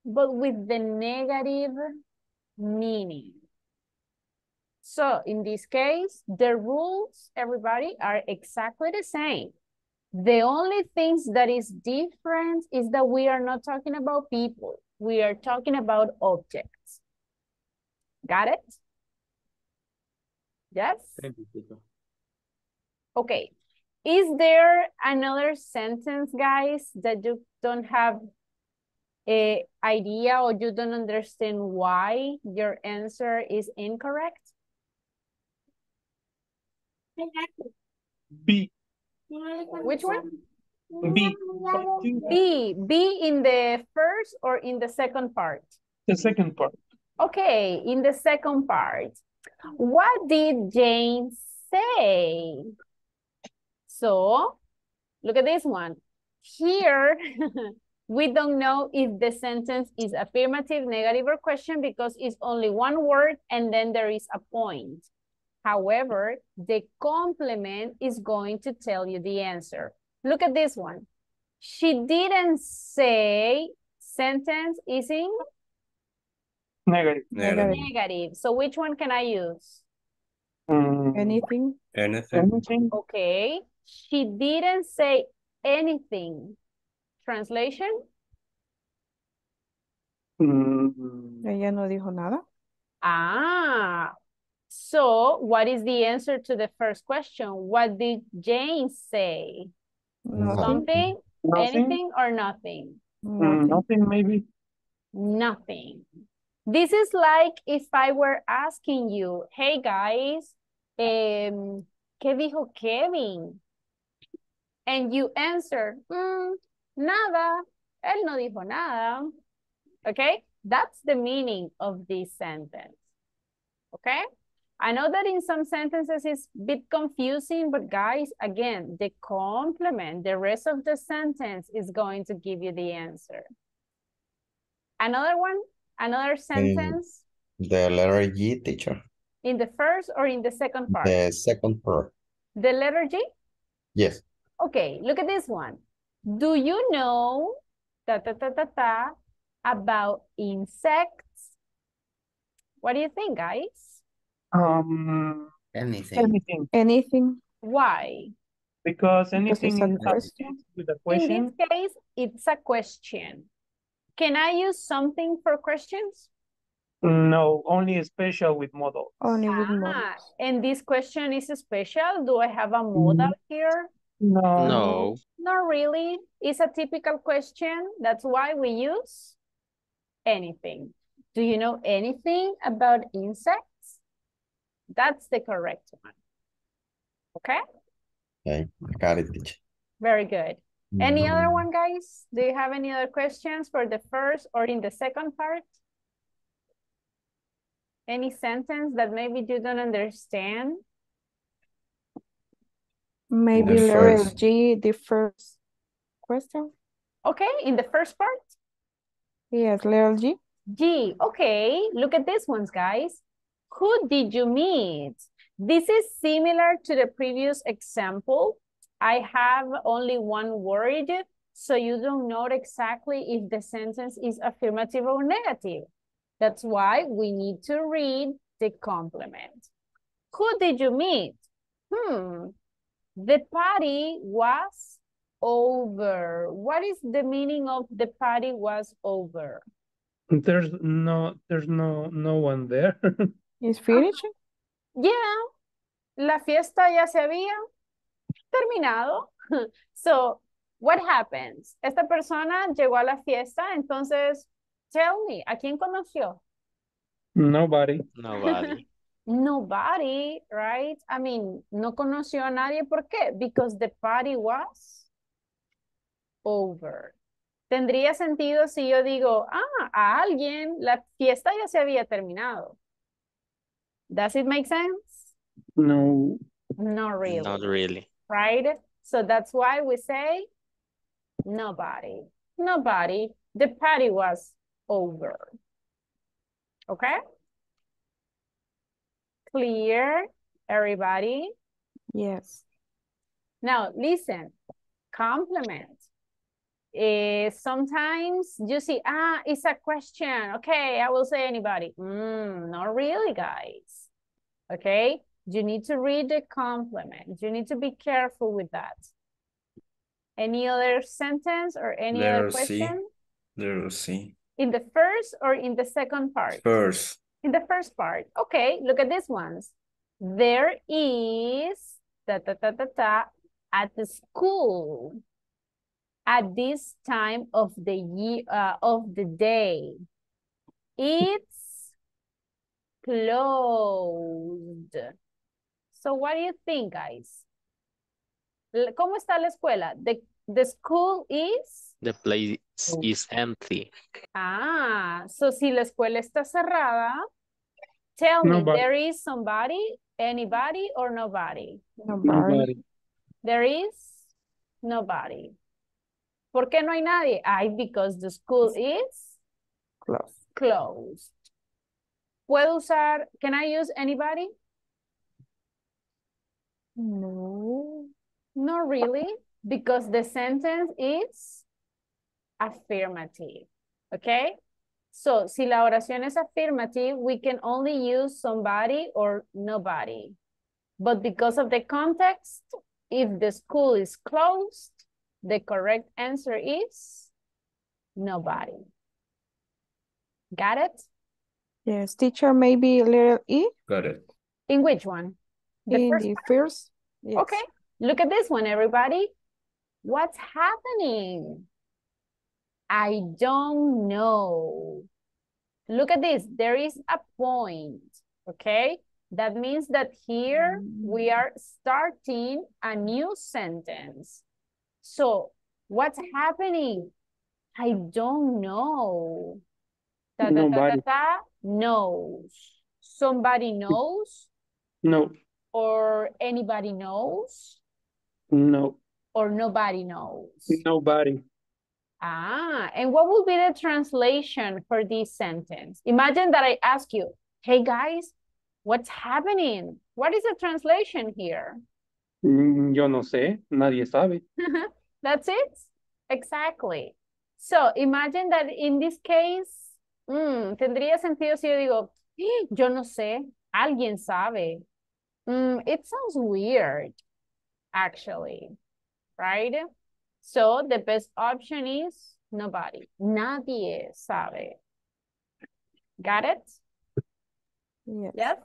Speaker 1: but with the negative meaning. So in this case, the rules, everybody, are exactly the same. The only things that is different is that we are not talking about people. We are talking about objects. Got it? Yes?
Speaker 5: Thank you.
Speaker 1: Okay. Is there another sentence, guys, that you don't have a idea or you don't understand why your answer is incorrect?
Speaker 6: B.
Speaker 1: Which one?
Speaker 6: B.
Speaker 1: B. B in the first or in the second part?
Speaker 6: The second part.
Speaker 1: Okay, in the second part. What did Jane say? So, look at this one. Here, we don't know if the sentence is affirmative, negative, or question because it's only one word and then there is a point. However, the complement is going to tell you the answer. Look at this one. She didn't say sentence is in
Speaker 6: Negative.
Speaker 3: Negative.
Speaker 1: negative. So which one can I use?
Speaker 6: Mm,
Speaker 8: Anything?
Speaker 3: Anything.
Speaker 6: anything?
Speaker 1: Okay. She didn't say anything. Translation?
Speaker 6: Mm,
Speaker 8: Ella no dijo nada.
Speaker 1: Ah. So what is the answer to the first question? What did Jane say?
Speaker 8: Nothing.
Speaker 1: Something,
Speaker 6: nothing?
Speaker 1: anything, or nothing?
Speaker 6: Mm,
Speaker 8: Nothing.
Speaker 6: nothing, maybe.
Speaker 1: Nothing. This is like if I were asking you, hey guys, um, ¿qué dijo Kevin? And you answer, "Mm, nada, él no dijo nada. Okay, that's the meaning of this sentence. Okay, I know that in some sentences it's a bit confusing, but guys, again, the complement, the rest of the sentence is going to give you the answer. Another one, another sentence
Speaker 9: The letter G, teacher.
Speaker 1: in the first or in the second part?
Speaker 9: The second part.
Speaker 1: The letter G?
Speaker 9: Yes.
Speaker 1: Okay, look at this one. Do you know ta, ta, ta, ta, ta, about insects? What do you think, guys?
Speaker 6: Um,
Speaker 2: Anything.
Speaker 6: anything.
Speaker 8: Anything.
Speaker 1: Why?
Speaker 6: Because
Speaker 8: Because
Speaker 6: anything
Speaker 8: it's a question.
Speaker 6: with a
Speaker 1: In this case, it's a question. Can I use something for questions?
Speaker 6: No, only special with modal.
Speaker 8: Only with
Speaker 1: Ah,
Speaker 8: modals.
Speaker 1: and this question is special. Do I have a modal here?
Speaker 6: No.
Speaker 3: No.
Speaker 1: Not really. It's a typical question. That's why we use anything. Do you know anything about insects? That's the correct one. Okay,
Speaker 9: Okay, I got it,
Speaker 1: very good. Any other
Speaker 9: Mm,
Speaker 1: one, guys? Do you have any other questions for the first or in the second part? Any sentence that maybe you don't understand?
Speaker 8: Maybe
Speaker 9: The
Speaker 8: letter
Speaker 9: first.
Speaker 8: G, the first question.
Speaker 1: Okay, in the first part?
Speaker 8: Yes, letter G.
Speaker 1: G, okay, look at these ones, guys. Who did you meet? This is similar to the previous example. I have only one word, so you don't know exactly if the sentence is affirmative or negative. That's why we need to read the complement. Who did you meet? Hmm, the party was over. What is the meaning of the party was over?
Speaker 6: There's no, there's no, no one there.
Speaker 8: Is finishing?
Speaker 1: Yeah, la fiesta ya se había terminado. So, what happens? Esta persona llegó a la fiesta, entonces, tell me, ¿a quién conoció?
Speaker 6: Nobody.
Speaker 10: Nobody.
Speaker 1: Nobody, right? I mean, no conoció a nadie. ¿Por qué? Because the party was over. Tendría sentido si yo digo, ah, a alguien, la fiesta ya se había terminado. Does it make sense?
Speaker 6: No.
Speaker 1: Not really,
Speaker 10: Not really.
Speaker 1: right? So that's why we say nobody. Nobody. The party was over. Okay? Clear, everybody?
Speaker 8: Yes.
Speaker 1: Now, listen, complement. Eh, sometimes you see, ah, it's a question. Okay, I will say anybody. Mm, not really, guys. Okay, you need to read the complement. You need to be careful with that. Any other sentence or any other
Speaker 3: There, see.
Speaker 1: question?
Speaker 3: There, see.
Speaker 1: In the first or in the second part?
Speaker 3: First.
Speaker 1: In the first part. Okay, look at these ones. There is ta ta ta ta ta at the school at this time of the year uh, of the day. It's closed. So what do you think, guys? L- ¿Cómo está la escuela? The, the school is
Speaker 10: The place is empty.
Speaker 1: Ah, so si la escuela está cerrada, tell me, there is somebody, anybody, or nobody?
Speaker 8: Nobody.
Speaker 6: Nobody.
Speaker 1: There is nobody. ¿Por qué no hay nadie? Ay, because the school is
Speaker 8: Close.
Speaker 1: closed. ¿Puedo usar, can I use anybody?
Speaker 8: No.
Speaker 1: Not really, because the sentence is affirmative, okay? So, si la oración es affirmative, we can only use somebody or nobody. But because of the context, if the school is closed, the correct answer is nobody. Got it?
Speaker 8: Yes, teacher, maybe a little e
Speaker 3: Got it.
Speaker 1: In which one? The
Speaker 8: in
Speaker 1: first
Speaker 8: the
Speaker 1: part?
Speaker 8: first. Yes.
Speaker 1: Okay, look at this one, everybody. What's happening? I don't know. Look at this, there is a point, okay? That means that here we mm. are starting a new sentence. So, what's happening? I don't know. Ta, ta,
Speaker 6: Nobody.
Speaker 1: ta, knows. Somebody knows
Speaker 6: No.
Speaker 1: or anybody knows
Speaker 6: No.
Speaker 1: or nobody knows.
Speaker 6: Nobody.
Speaker 1: Ah, and what would be the translation for this sentence? Imagine that I ask you, hey guys, what's happening? What is the translation here?
Speaker 6: Mm, Yo no sé. Nadie sabe.
Speaker 1: That's it? Exactly. So imagine that in this case, mm, tendría sentido si yo digo, "Eh, yo no sé, alguien sabe. Mm, it sounds weird, actually, right? So the best option is nobody. Nadie sabe. Got it?
Speaker 8: Yes.
Speaker 1: Yes.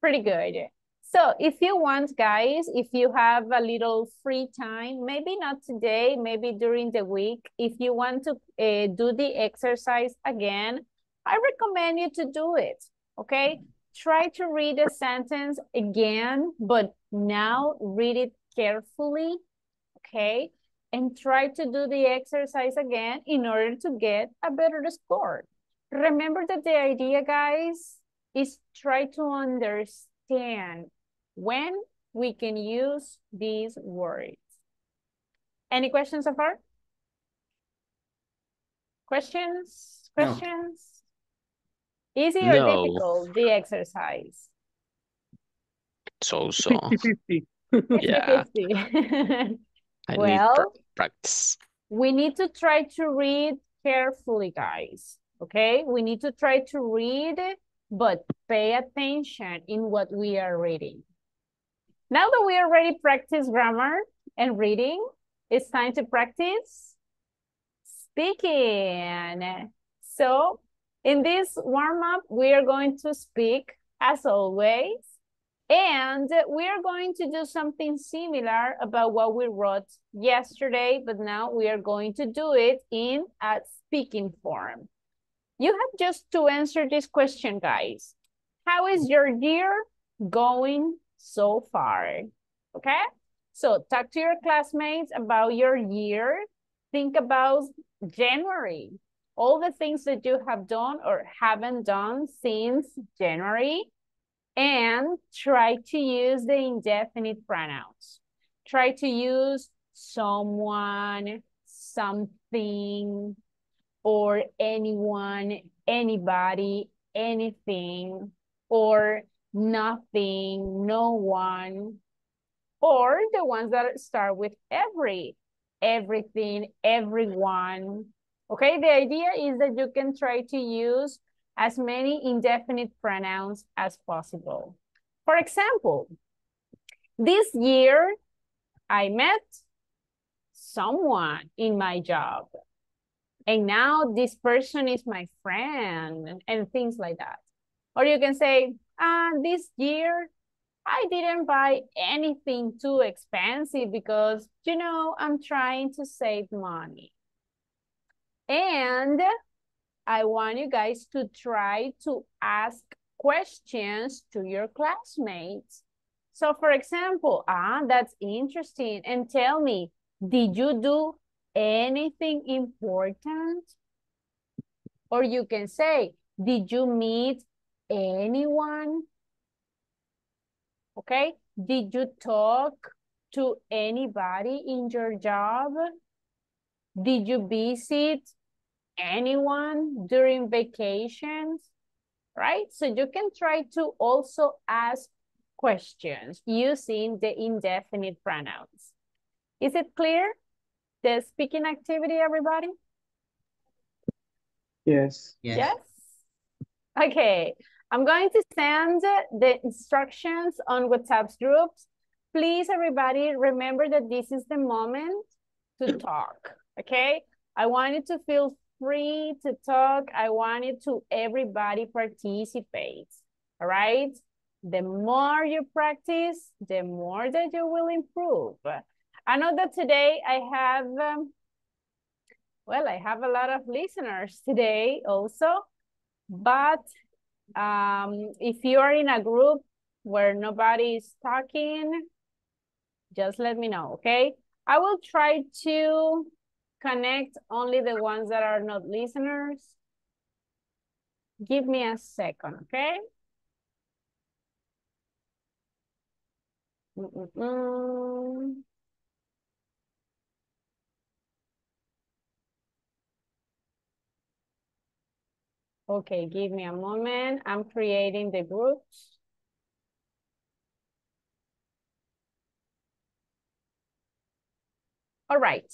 Speaker 1: Pretty good. So if you want, guys, if you have a little free time, maybe not today, maybe during the week, if you want to uh, do the exercise again, I recommend you to do it, okay? Try to read a sentence again, but now read it carefully, okay? And try to do the exercise again in order to get a better score. Remember that the idea, guys, is try to understand when we can use these words. Any questions so far? Questions?
Speaker 3: No.
Speaker 1: Questions? Easy or
Speaker 10: No.
Speaker 1: difficult, the exercise?
Speaker 10: So, so.
Speaker 6: 50-50.
Speaker 10: Yeah.
Speaker 1: 50-50.
Speaker 10: I
Speaker 1: Well-
Speaker 10: pra- practice.
Speaker 1: we need to try to read carefully, guys. Okay, we need to try to read, but pay attention in what we are reading. Now that we already practiced grammar, and reading. It's time to practice speaking. So in this warm-up, we are going to speak as always. And we are going to do something similar about what we wrote yesterday, but now we are going to do it in a speaking form. You have just to answer this question, guys. How is your year going so far? Okay? So talk to your classmates about your year. Think about January. All the things that you have done or haven't done since January and try to use the indefinite pronouns. Try to use someone, something, or anyone, anybody, anything, or nothing, no one, or the ones that start with every, everything, everyone. Okay, the idea is that you can try to use as many indefinite pronouns as possible. For example, this year I met someone in my job. And now this person is my friend and things like that. Or you can say, uh, this year I didn't buy anything too expensive because, you know, I'm trying to save money. And I want you guys to try to ask questions to your classmates. So for example, ah, that's interesting. And tell me, did you do anything important? Or you can say, did you meet anyone? Okay, did you talk to anybody in your job? Did you visit anyone during vacations, right? So you can try to also ask questions using the indefinite pronouns. Is it clear? The speaking activity, everybody?
Speaker 6: Yes.
Speaker 2: Yes.
Speaker 1: Yes? Okay, I'm going to send the instructions on WhatsApp groups. Please, everybody, remember that this is the moment to talk, okay? I want you to feel free to talk. I want you to everybody participate, all right? The more you practice, the more that you will improve. I know that today I have, um, well, I have a lot of listeners today also, but um, if you are in a group where nobody is talking, just let me know, okay? I will try to connect only the ones that are not listeners. Give me a second, okay? Mm -mm -mm. Okay, give me a moment. I'm creating the groups. All right,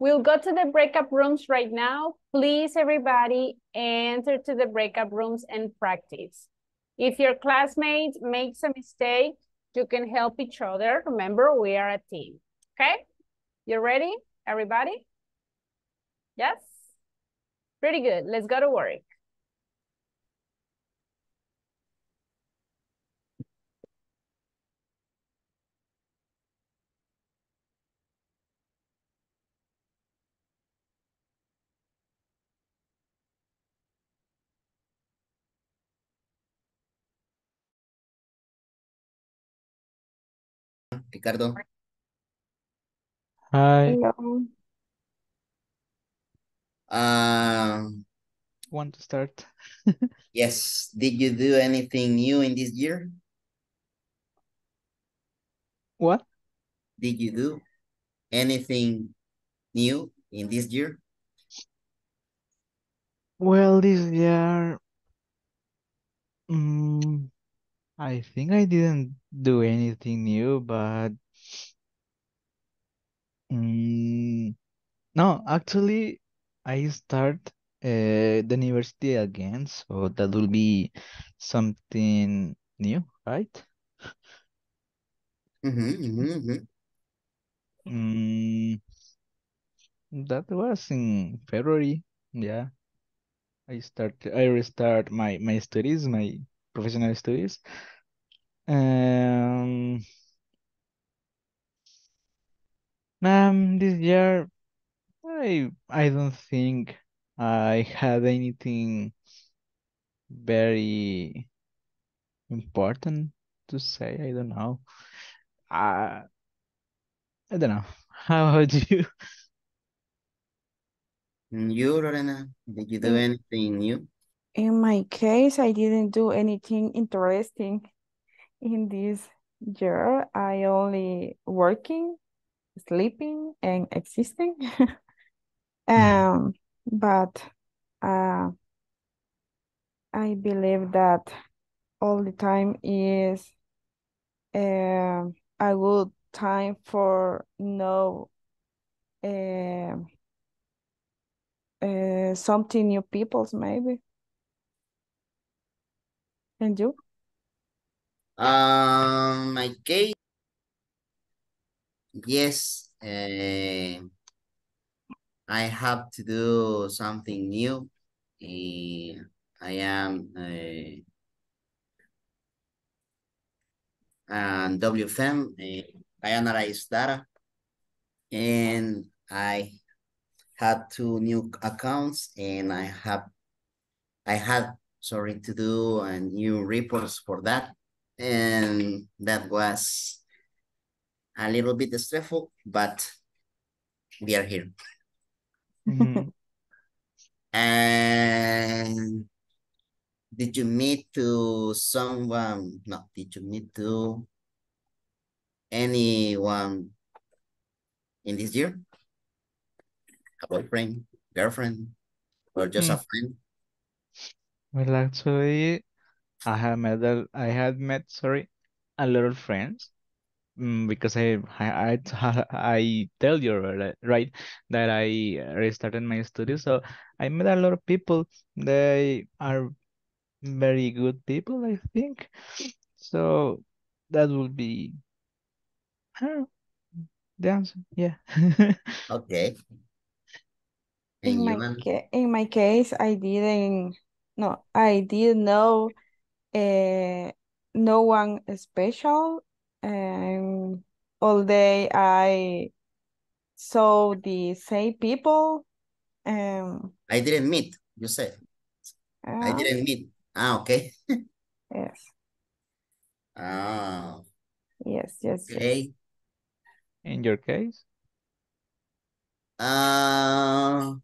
Speaker 1: we'll go to the breakup rooms right now. Please, everybody, enter to the breakup rooms and practice. If your classmate makes a mistake, you can help each other. Remember, we are a team, okay? You ready, everybody? Yes? Pretty good, let's go to work.
Speaker 2: Ricardo.
Speaker 4: Hi.
Speaker 8: Hello.
Speaker 2: Um,
Speaker 11: Want to start?
Speaker 2: yes. Did you do anything new in this year?
Speaker 11: What?
Speaker 2: Did you do anything new in this year?
Speaker 11: Well, this year, mm, I think I didn't do anything new, but mm, no, actually, I start uh, the university again, so that will be something new, right?
Speaker 2: Mm-hmm, mm-hmm, mm-hmm.
Speaker 11: Mm, that was in February. Yeah. I start I restart my my studies, my professional studies. Um, um this year I I don't think I had anything very important to say. I don't know. Uh, I don't know. How about you?
Speaker 2: You, Lorena, did you do
Speaker 8: Mm.
Speaker 2: anything new?
Speaker 8: In my case, I didn't do anything interesting in this year. I only working, sleeping, and existing. um, but uh, I believe that all the time is um a good time for know um uh, something new peoples maybe. And you?
Speaker 2: Um, my case, yes, uh, I have to do something new. Eh, I am uh, and WFM. eh, I analyze data, and I had two new accounts, and I have I had sorry to do a new reports for that, and that was a little bit stressful, but we are here.
Speaker 11: Mhm.
Speaker 2: And did you meet to someone? No, did you meet to anyone in this year? A boyfriend, girlfriend, or just a
Speaker 11: Hmm.
Speaker 2: friend?
Speaker 11: Well, actually, I have met a, I had met, sorry, a lot of friends. Mm, because I, I, I, I tell you right, right that I restarted my studies, so I met a lot of people. They are very good people, I think. So that would be, I don't know, the answer. Yeah.
Speaker 2: Okay.
Speaker 8: In
Speaker 2: And you,
Speaker 8: my
Speaker 2: Anna?
Speaker 8: ca- in my case, I didn't no, I didn't know uh, no one special and all day I saw the same people um
Speaker 2: I didn't meet, you said. I
Speaker 8: uh,
Speaker 2: didn't meet. Ah, okay.
Speaker 8: yes
Speaker 2: Ah,
Speaker 8: yes yes yes
Speaker 2: okay.
Speaker 11: In your case?
Speaker 2: Uh,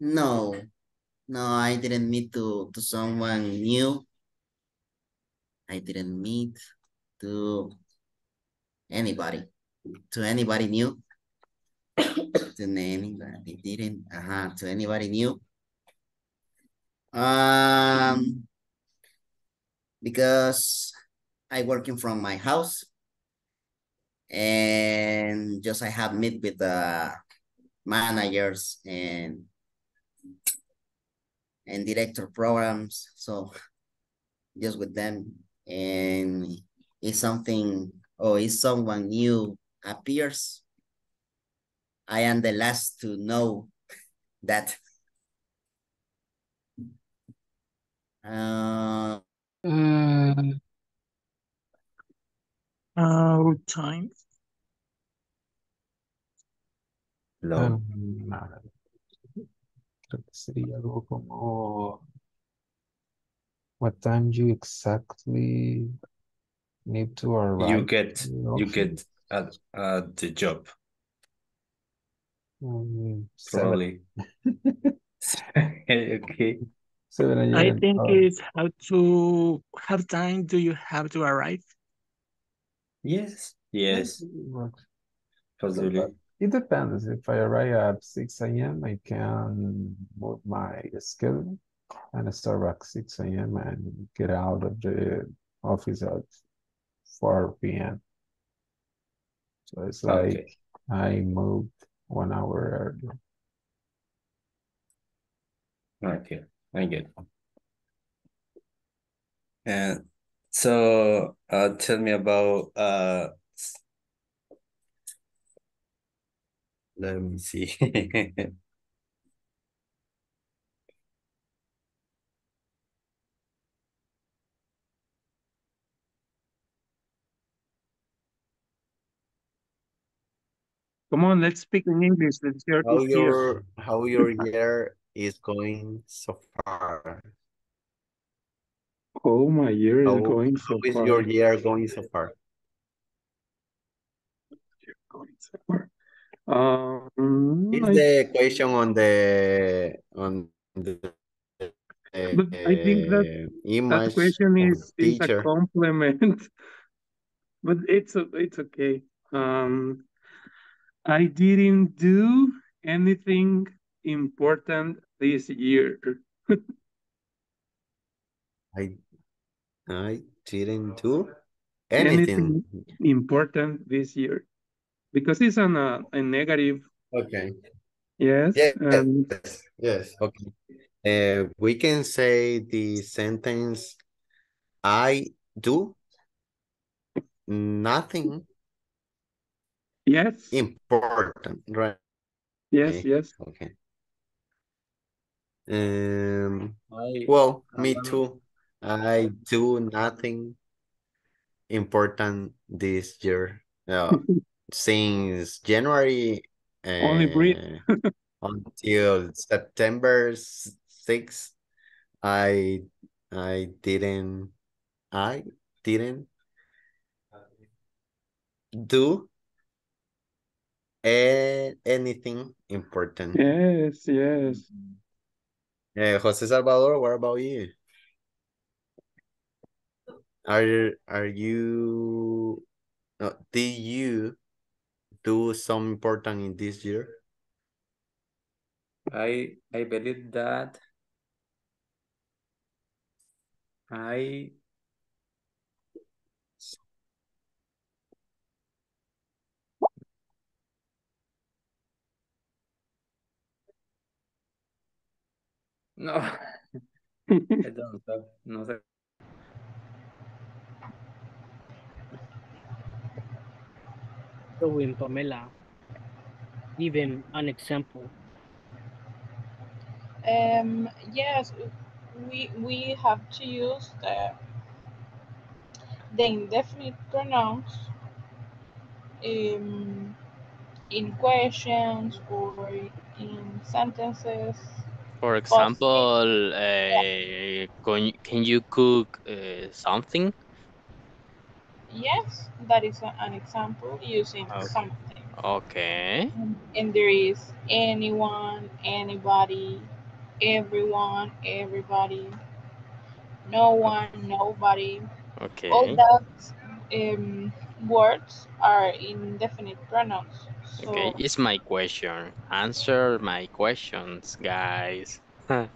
Speaker 2: no, no, I didn't meet to, to someone new. I didn't meet to anybody, to anybody new. to anybody didn't, uh-huh, to anybody new. Um, because I working from my house and just I have meet with the managers and and director programs. So just with them and if something or if someone new appears, I am the last to know that. Uh,
Speaker 6: Uh, uh, time.
Speaker 2: low.
Speaker 4: Um, sería algo como what time do you exactly need to arrive
Speaker 3: You get you get at at the job
Speaker 4: Um,
Speaker 3: probably. okay.
Speaker 4: seven
Speaker 6: I think
Speaker 4: Oh,
Speaker 6: it's how to how time do you have to arrive?
Speaker 3: Yes. Yes.
Speaker 4: it works.
Speaker 3: Possibly.
Speaker 4: It depends. If I arrive at 6 a.m., I can move my schedule and start at 6 a.m. and get out of the office at 4 p.m. So it's like
Speaker 3: Okay.
Speaker 4: I moved one hour earlier.
Speaker 3: Okay. I get. it. And so uh tell me about uh s-
Speaker 9: Let me see.
Speaker 6: Come on, let's speak in English. Let's hear
Speaker 9: How your how your year is going so far?
Speaker 6: Oh, my year is going so
Speaker 9: how is
Speaker 6: far.
Speaker 9: your year going so far?
Speaker 6: Going so far. Um,
Speaker 9: Is
Speaker 6: I-
Speaker 9: the question on the on the
Speaker 6: But I think that
Speaker 9: uh,
Speaker 6: that question is is a compliment, but it's o- it's okay. Um, I didn't do anything important this year.
Speaker 9: I I didn't do anything.
Speaker 6: Anything important this year because it's on a, a negative.
Speaker 9: Okay.
Speaker 6: Yes.
Speaker 9: Yes,
Speaker 6: And
Speaker 9: yes, yes. Okay. Uh, we can say the sentence I do nothing
Speaker 6: yes.
Speaker 9: important, right?
Speaker 6: Yes.
Speaker 9: Okay.
Speaker 6: Yes.
Speaker 9: Okay. Um,
Speaker 5: I
Speaker 9: well, me
Speaker 5: um,
Speaker 9: too. I do nothing important this year. Uh, since January
Speaker 6: Only breathe.
Speaker 9: uh, until September s- 6th, I I didn't I didn't do anything important.
Speaker 6: Yes. Yes.
Speaker 9: Uh, Jose Salvador, what about you? Are are you uh, did you do some important in this year?
Speaker 5: I I believe that I no I don't know. No sé.
Speaker 12: Doing Pamela. Give him an example.
Speaker 13: Um, yes, we we have to use the the indefinite pronouns um, in questions or in sentences.
Speaker 10: For example, uh, can, can you cook uh, something?
Speaker 13: Yes, that is a- an example using
Speaker 10: Okay.
Speaker 13: something.
Speaker 10: Okay.
Speaker 13: And there is anyone, anybody, everyone, everybody, no one, nobody. Okay. All
Speaker 10: Okay.
Speaker 13: that um, words are indefinite pronouns.
Speaker 10: Okay.
Speaker 13: So
Speaker 10: It's my question. Answer my questions, guys.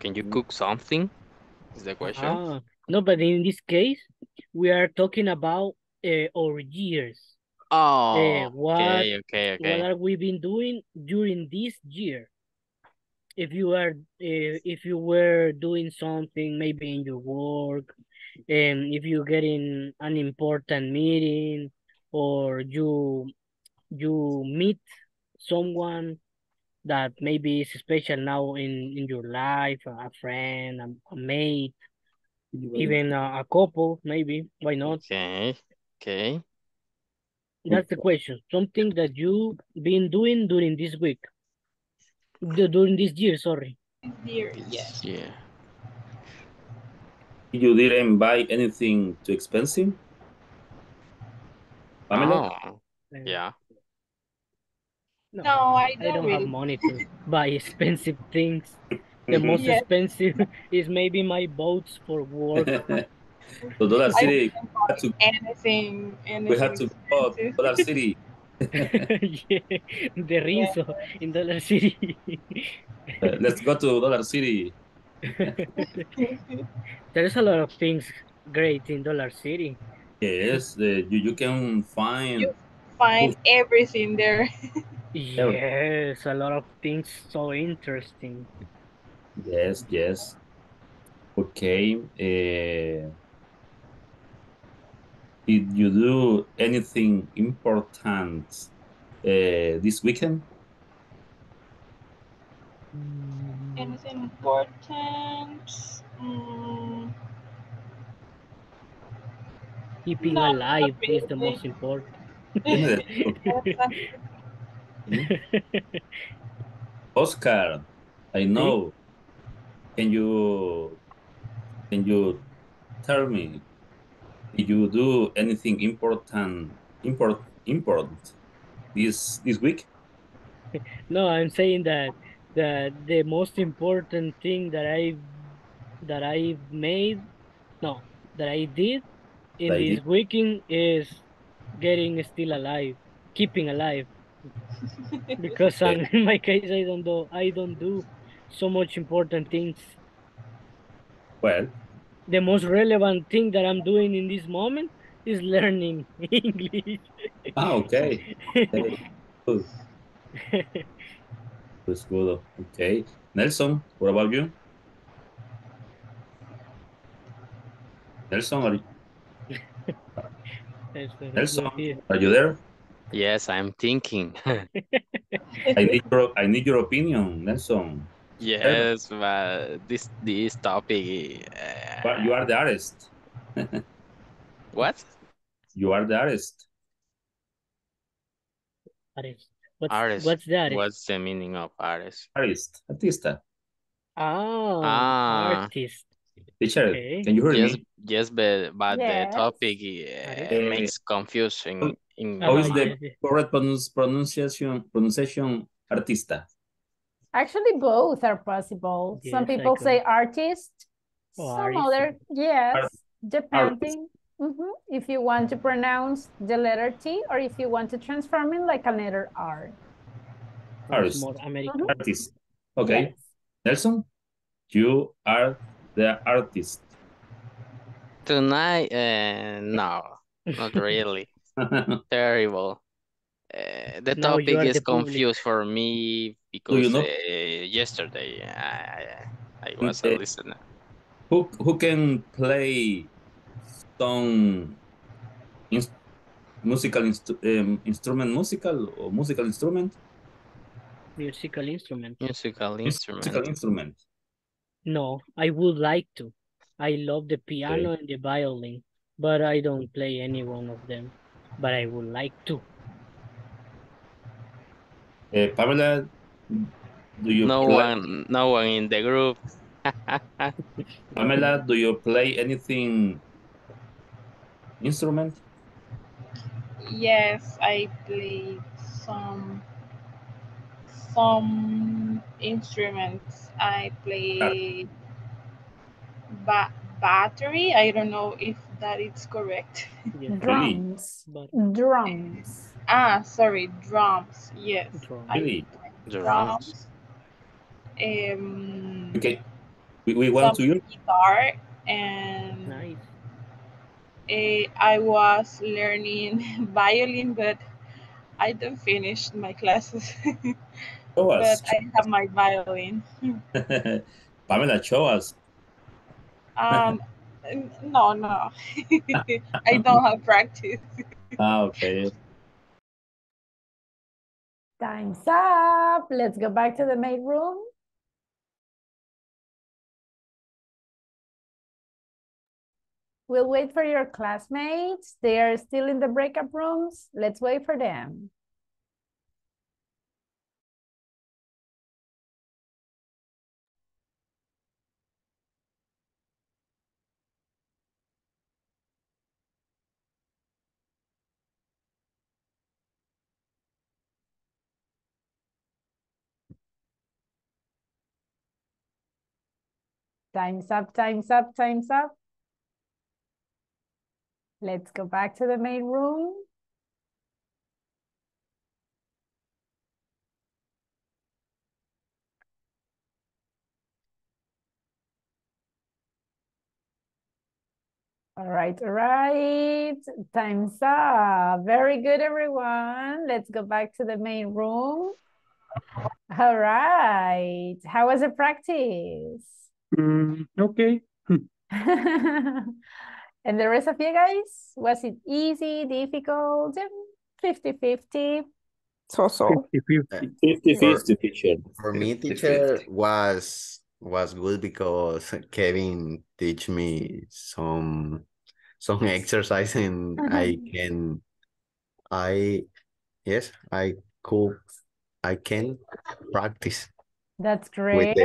Speaker 10: Can you cook something? Is the question?
Speaker 12: Ah, no, but in this case, we are talking about uh, our years. Uh,
Speaker 10: Oh,
Speaker 12: what
Speaker 10: okay, okay,
Speaker 12: what
Speaker 10: okay.
Speaker 12: are we been doing during this year? If you are uh, if you were doing something maybe in your work, and if you get in an important meeting, or you you meet someone that maybe is special now in in your life, a friend, a, a mate, even a, a couple, maybe. Why not?
Speaker 10: Okay, okay.
Speaker 12: That's the question. Something that you've been doing during this week, Du- during this year. Sorry.
Speaker 13: here, yes.
Speaker 10: Yeah.
Speaker 7: You didn't buy anything too expensive? Pamela?
Speaker 10: Oh, yeah.
Speaker 12: No,
Speaker 13: No, I
Speaker 12: I
Speaker 13: don't I
Speaker 12: don't have money to buy expensive things. The most
Speaker 13: Yes.
Speaker 12: expensive is maybe my boats for work.
Speaker 7: So Dollar City, we had to,
Speaker 13: anything,
Speaker 7: we had to go to. Dollar City.
Speaker 12: yeah, the Rinso in Dollar City.
Speaker 7: Uh, let's go to Dollar City.
Speaker 12: There's a lot of things great in Dollar City.
Speaker 7: Yes, uh, you, you can find
Speaker 13: You find everything there.
Speaker 12: Yes, a lot of things so interesting.
Speaker 7: Yes, yes. Okay. Uh, did you do anything important uh, this weekend?
Speaker 13: Anything important? Mm,
Speaker 12: Keeping
Speaker 13: No, not
Speaker 12: alive is the most important.
Speaker 7: Dime hmm? Oscar, I know. Can you can you tell me did you do anything important import important this this week?
Speaker 12: No, I'm saying that that the most important thing that I that I made, no, that I did in
Speaker 7: That
Speaker 12: this
Speaker 7: did?
Speaker 12: weekend is getting still alive, keeping alive. Because um, in my case, I don't do I don't do so much important things.
Speaker 7: Well,
Speaker 12: The most relevant thing that I'm doing in this moment is learning English.
Speaker 7: ah, okay. okay. Good. That's good. Okay. Nelson, what about you? Nelson, are you, Nelson, are you there?
Speaker 10: Yes, I'm thinking.
Speaker 7: I need your I need your opinion, Nelson.
Speaker 10: yes, but this this topic. Uh,
Speaker 7: But you are the artist.
Speaker 10: what?
Speaker 7: You are the artist.
Speaker 12: Artist. What's,
Speaker 10: Artist.
Speaker 12: what's that?
Speaker 10: What's the meaning of artist?
Speaker 7: Artist, artista.
Speaker 12: Oh,
Speaker 10: Ah.
Speaker 12: artist.
Speaker 7: Teacher,
Speaker 12: Okay.
Speaker 7: can you hear
Speaker 10: Yes,
Speaker 7: me?
Speaker 10: yes, but but
Speaker 1: Yes.
Speaker 10: the topic uh, makes confusion in
Speaker 7: How is the
Speaker 12: yes, yes.
Speaker 7: correct pronunciation pronunciation artista?
Speaker 1: Actually, both are possible. Some
Speaker 12: Yes, I
Speaker 1: people say artist,
Speaker 12: Oh,
Speaker 1: some
Speaker 12: artist.
Speaker 1: other, yes, depending. Mhm. If you want to pronounce the letter T or if you want to transform it like a letter R.
Speaker 12: It's
Speaker 7: Artist.
Speaker 12: American.
Speaker 7: Artist. Okay.
Speaker 1: Yes.
Speaker 7: Nelson, you are the artist.
Speaker 10: Tonight, uh, no, not really. Terrible. Uh, the
Speaker 12: Now
Speaker 10: topic is
Speaker 12: the public.
Speaker 10: confused for me because
Speaker 7: know-
Speaker 10: uh, yesterday I, I was a listener.
Speaker 7: who who can play some ins- musical instru- um, instrument musical or musical instrument
Speaker 12: Musical instrument.
Speaker 10: Musical instrument.
Speaker 7: musical
Speaker 10: instrument.
Speaker 7: instrument
Speaker 12: No, I would like to. I love the piano and the violin, but I don't play any one of them. But I would like to.
Speaker 7: uh, Pamela do you
Speaker 10: No
Speaker 7: play,
Speaker 10: one, no one in the group.
Speaker 7: Pamela do you play anything instrument
Speaker 13: Yes, I play some some instruments. I played ba battery. I don't know if that is correct.
Speaker 12: Yes,
Speaker 1: Drums.
Speaker 12: but
Speaker 1: Drums.
Speaker 13: Ah, sorry, drums. Yes,
Speaker 12: Drum.
Speaker 13: I
Speaker 7: really
Speaker 10: Drums.
Speaker 13: drums. Um,
Speaker 7: okay we, we want to
Speaker 13: some
Speaker 7: hear
Speaker 13: guitar and
Speaker 12: nice.
Speaker 13: eh, I was learning violin, but I don't finish my classes.
Speaker 7: show
Speaker 13: but I have my violin.
Speaker 7: Pamela show us
Speaker 13: Um, n- no, no, I don't have practice.
Speaker 7: ah okay
Speaker 1: Time's up. Let's go back to the main room. We'll wait for your classmates. They are still in the breakup rooms. Let's wait for them. Time's up, time's up, time's up. Let's go back to the main room. All right, all right. Time's up. Very good, everyone. Let's go back to the main room. All right. How was the practice?
Speaker 6: Mm, okay.
Speaker 1: and the rest of you guys, was it easy, difficult, 50-50?
Speaker 8: So-so.
Speaker 9: 50-50.
Speaker 7: 50-50, teacher.
Speaker 9: For me, teacher was was good because Kevin teach me some some exercise and I can I yes I could I can practice
Speaker 1: That's
Speaker 9: with
Speaker 1: great.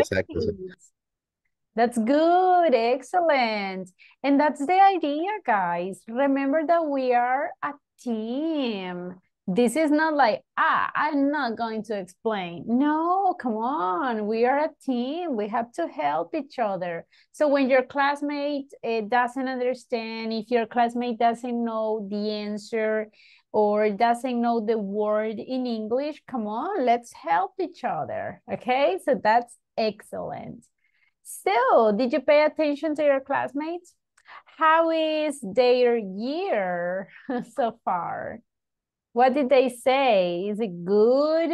Speaker 1: That's good. Excellent. And that's the idea, guys. Remember that we are a team. This is not like, ah, I'm not going to explain. No, come on. We are a team. We have to help each other. So when your classmate uh, doesn't understand, if your classmate doesn't know the answer or doesn't know the word in English, come on, let's help each other. Okay, so that's excellent. So, did you pay attention to your classmates? How is their year so far? What did they say? Is it good?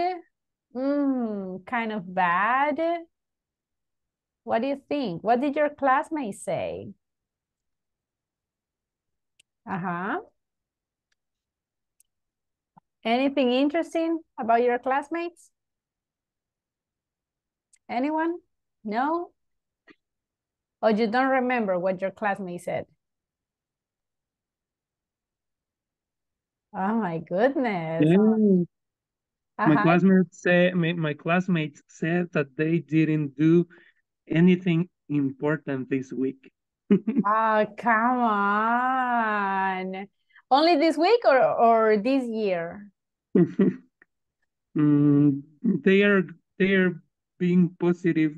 Speaker 1: Mm, kind of bad? What do you think? What did your classmates say? Uh-huh. Anything interesting about your classmates? Anyone? No? Or you don't remember what your classmate said? Oh my goodness.
Speaker 6: Yeah. My
Speaker 1: Uh-huh.
Speaker 6: classmates said my, my classmates said that they didn't do anything important this week.
Speaker 1: Oh, come on. Only this week or, or this year?
Speaker 6: Mm, they are they are being positive,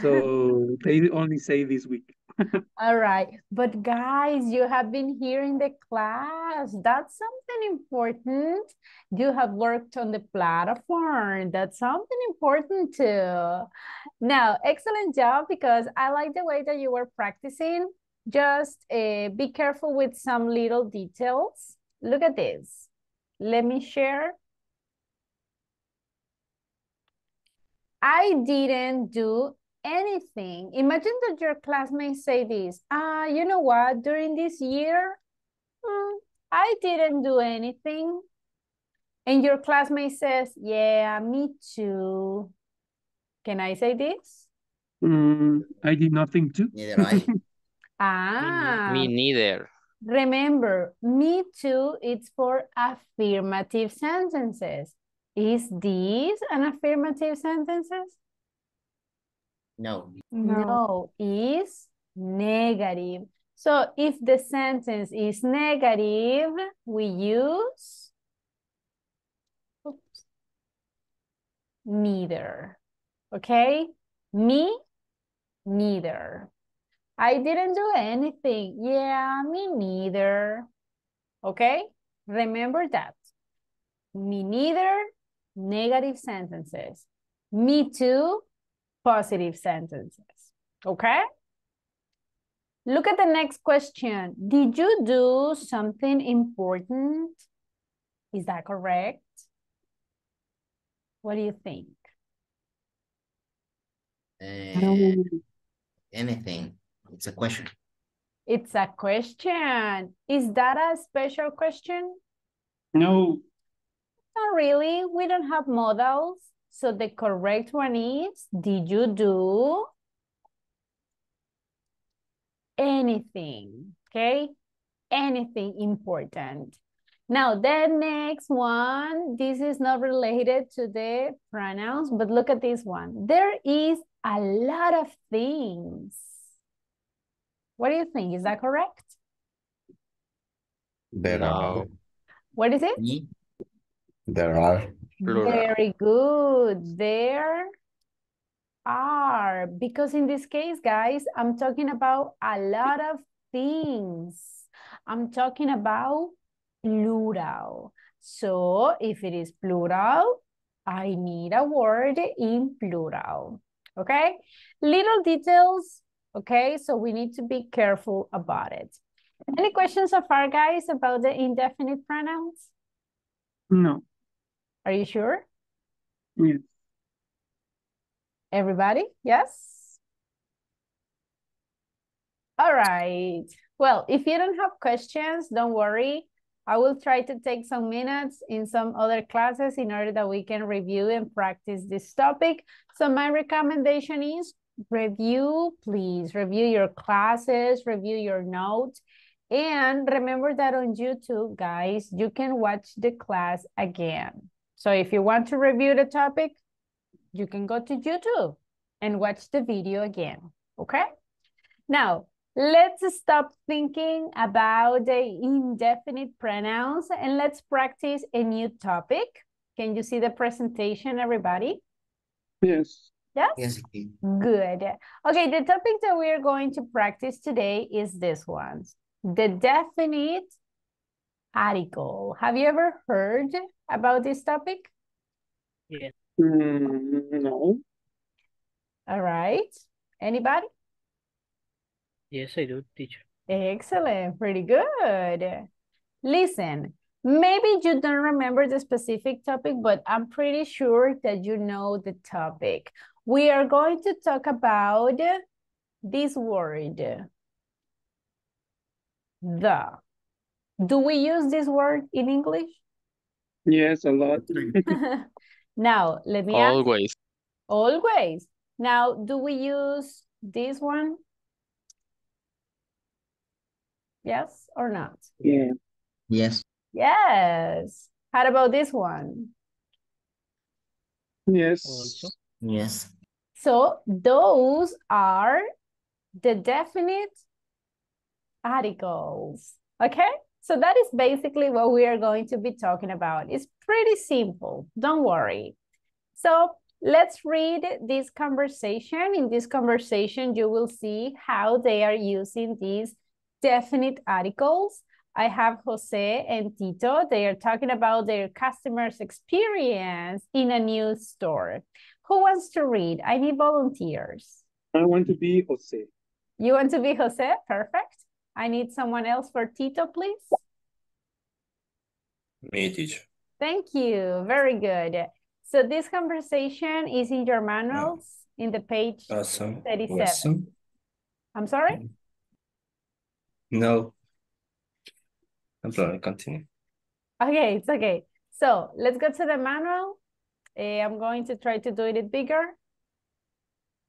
Speaker 6: so they only say this week.
Speaker 1: All right. But guys, you have been here in the class. That's something important. You have worked on the platform. That's something important too. Now, excellent job because I like the way that you were practicing. Just uh, be careful with some little details. Look at this. Let me share. I didn't do anything. Imagine that your classmates say this, ah, you know what, during this year, mm, I didn't do anything. And your classmate says, yeah, me too. Can I say this?
Speaker 6: Mm, I did nothing too.
Speaker 2: Neither I.
Speaker 1: Ah,
Speaker 10: Me neither.
Speaker 1: remember, me too, it's for affirmative sentences. Is this an affirmative sentences?
Speaker 2: No.
Speaker 1: No, is negative. So if the sentence is negative, we use oops, neither. Okay? Me, neither. I didn't do anything. Yeah, me neither. Okay? Remember that. Me neither, negative sentences. Me too, positive sentences. Okay? Look at the next question. Did you do something important? Is that correct? What do you think?
Speaker 2: Uh, anything. It's a question.
Speaker 1: It's a question. Is that a special question?
Speaker 6: No,
Speaker 1: Not really. We don't have modals. So the correct one is, did you do anything? Okay? Anything important. Now, the next one, this is not related to the pronouns, but look at this one. There is a lot of things. What do you think? Is that correct?
Speaker 9: There are
Speaker 1: What is it?
Speaker 9: There are
Speaker 10: Plural.
Speaker 1: Very good. There are. Because in this case, guys, I'm talking about a lot of things. I'm talking about plural. So if it is plural, I need a word in plural. Okay? Little details. Okay? So we need to be careful about it. Any questions so far, guys, about the indefinite pronouns?
Speaker 6: no,
Speaker 1: Are you sure?
Speaker 6: yes.
Speaker 1: Everybody? Yes? All right. Well, if you don't have questions, don't worry. I will try to take some minutes in some other classes in order that we can review and practice this topic. So my recommendation is review, please. Review your classes, review your notes. And remember that on YouTube, guys, you can watch the class again. So if you want to review the topic, you can go to YouTube and watch the video again, okay? Now, let's stop thinking about the indefinite pronouns and let's practice a new topic. Can you see the presentation, everybody?
Speaker 6: Yes.
Speaker 1: Yes?
Speaker 2: Yes.
Speaker 1: Good. Okay, the topic that we are going to practice today is this one. The definite article. Have you ever heard about this topic?
Speaker 12: Yes.
Speaker 6: Mm, no.
Speaker 1: All right. Anybody?
Speaker 12: Yes, I do, teacher.
Speaker 1: Excellent. Pretty good. Listen, maybe you don't remember the specific topic, but I'm pretty sure that you know the topic. We are going to talk about this word, the. Do we use this word in English?
Speaker 6: Yes, a lot.
Speaker 1: now, let me ask.
Speaker 10: Always.
Speaker 1: Always. Now, do we use this one? Yes or not?
Speaker 6: Yeah.
Speaker 2: Yes.
Speaker 1: Yes. How about this one?
Speaker 6: Yes.
Speaker 12: Also.
Speaker 2: Yes.
Speaker 1: So those are the definite articles. Okay? So that is basically what we are going to be talking about. It's pretty simple. Don't worry. So let's read this conversation. In this conversation, you will see how they are using these definite articles. I have Jose and Tito. They are talking about their customers' experience in a new store. Who wants to read? I need volunteers.
Speaker 6: I want to be Jose.
Speaker 1: You want to be Jose? Perfect. I need someone else for Tito, please.
Speaker 3: Me, teacher.
Speaker 1: Thank you. Very good. So this conversation is in your manuals in the page
Speaker 3: Awesome.
Speaker 1: 37.
Speaker 3: Awesome.
Speaker 1: I'm sorry?
Speaker 3: No. I'm sorry, continue.
Speaker 1: Okay, it's okay. So let's go to the manual. Eh, I'm going to try to do it bigger.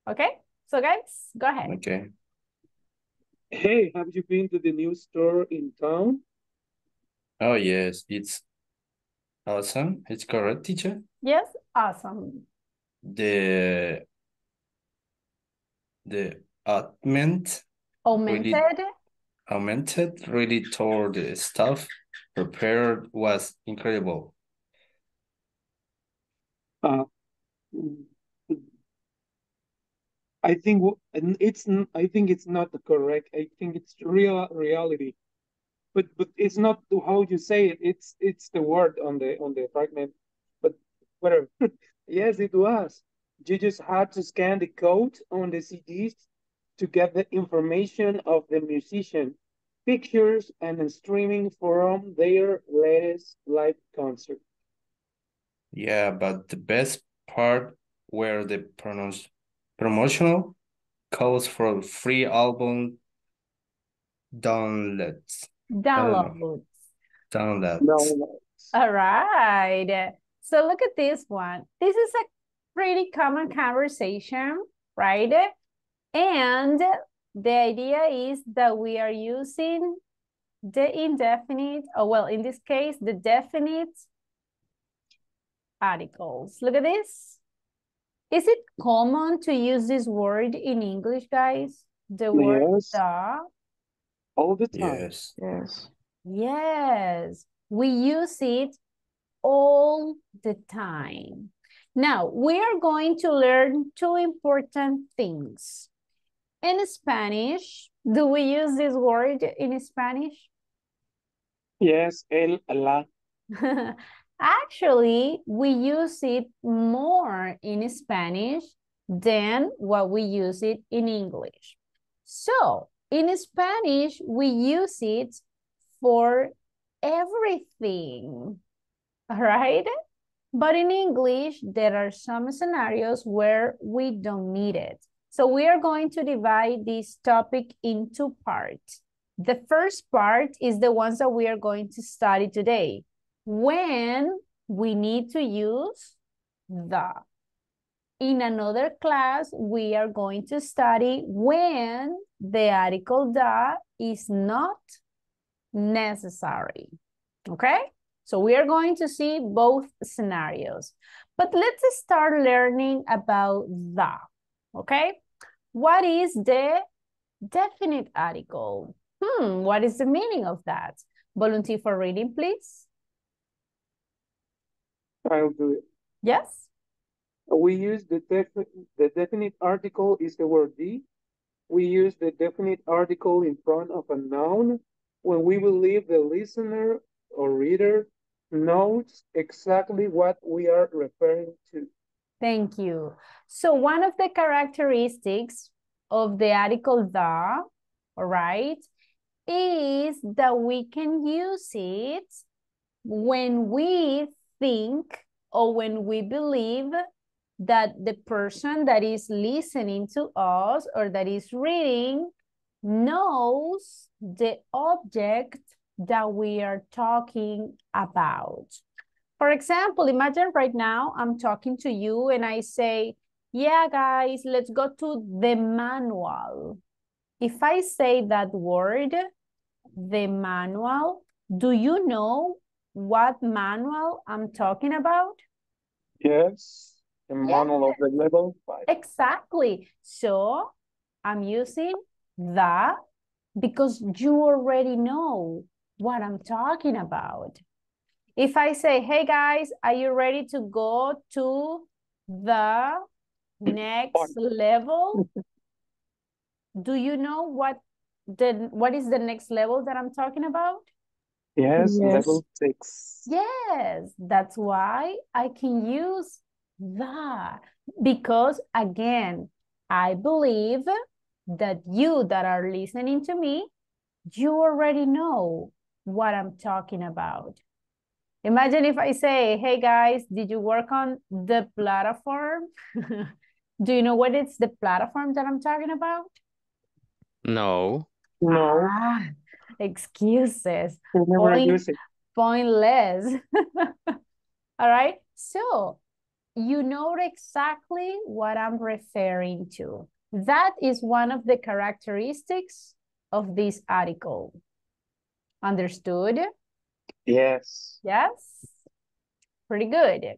Speaker 1: Okay, so guys, go ahead.
Speaker 3: Okay.
Speaker 6: Hey, have you been to the new store in town?
Speaker 3: Oh, yes, it's awesome. It's correct, teacher.
Speaker 1: Yes, awesome.
Speaker 3: The the augment
Speaker 1: Augmented,
Speaker 3: augmented really toward the stuff prepared was incredible.
Speaker 6: Uh, I think it's I think it's not the correct. I think it's real reality, but but it's not how you say it. It's it's the word on the on the fragment, but whatever. yes, it was. You just had to scan the code on the CDs to get the information of the musician, pictures, and streaming from their latest live concert.
Speaker 3: Yeah, but the best part were the pronounce promotional codes for free album downloads.
Speaker 1: downloads.
Speaker 3: Downloads.
Speaker 6: No,
Speaker 1: All right. So look at this one. This is a pretty common conversation, right? And the idea is that we are using the indefinite, or well, in this case, the definite articles. Look at this. Is it common to use this word in English, guys? The word
Speaker 6: Yes.
Speaker 1: the?
Speaker 6: all the time.
Speaker 3: Yes.
Speaker 8: Yes.
Speaker 1: Yes, we use it all the time. Now, we are going to learn two important things. In Spanish, do we use this word in Spanish?
Speaker 6: Yes, el, la.
Speaker 1: Actually, we use it more in Spanish than what we use it in English. So, in Spanish, we use it for everything, right? But in English, there are some scenarios where we don't need it. So we are going to divide this topic into parts. The first part is the ones that we are going to study today. When we need to use the. In another class, we are going to study when the article the is not necessary. Okay? So we are going to see both scenarios. But let's start learning about the. Okay? What is the definite article? Hmm, what is the meaning of that? Volunteer for reading, please.
Speaker 6: I'll do it.
Speaker 1: Yes.
Speaker 6: We use the definite, the definite article is the word the. We use the definite article in front of a noun when we believe the listener or reader knows exactly what we are referring to.
Speaker 1: Thank you. So one of the characteristics of the article the, all right, is that we can use it when we think or when we believe that the person that is listening to us or that is reading knows the object that we are talking about. For example, imagine right now I'm talking to you and I say, yeah, guys, let's go to the manual. If I say that word, the manual, do you know what manual I'm talking about?
Speaker 6: Yes, the manual of the level five.
Speaker 1: Exactly. So I'm using the because you already know what I'm talking about. If I say, hey guys, are you ready to go to the next level? Do you know what the what is the next level that I'm talking about?
Speaker 6: Yes,
Speaker 8: Yes.
Speaker 6: level six.
Speaker 1: Yes, that's why I can use the because again, I believe that you that are listening to me, you already know what I'm talking about. Imagine if I say, hey guys, did you work on the platform? Do you know what it's the platform that I'm talking about?
Speaker 10: No.
Speaker 6: No,
Speaker 1: Ah, excuses. Point, pointless. All right. So you know exactly what I'm referring to. That is one of the characteristics of this article. Understood?
Speaker 6: Yes.
Speaker 1: Yes? Pretty good.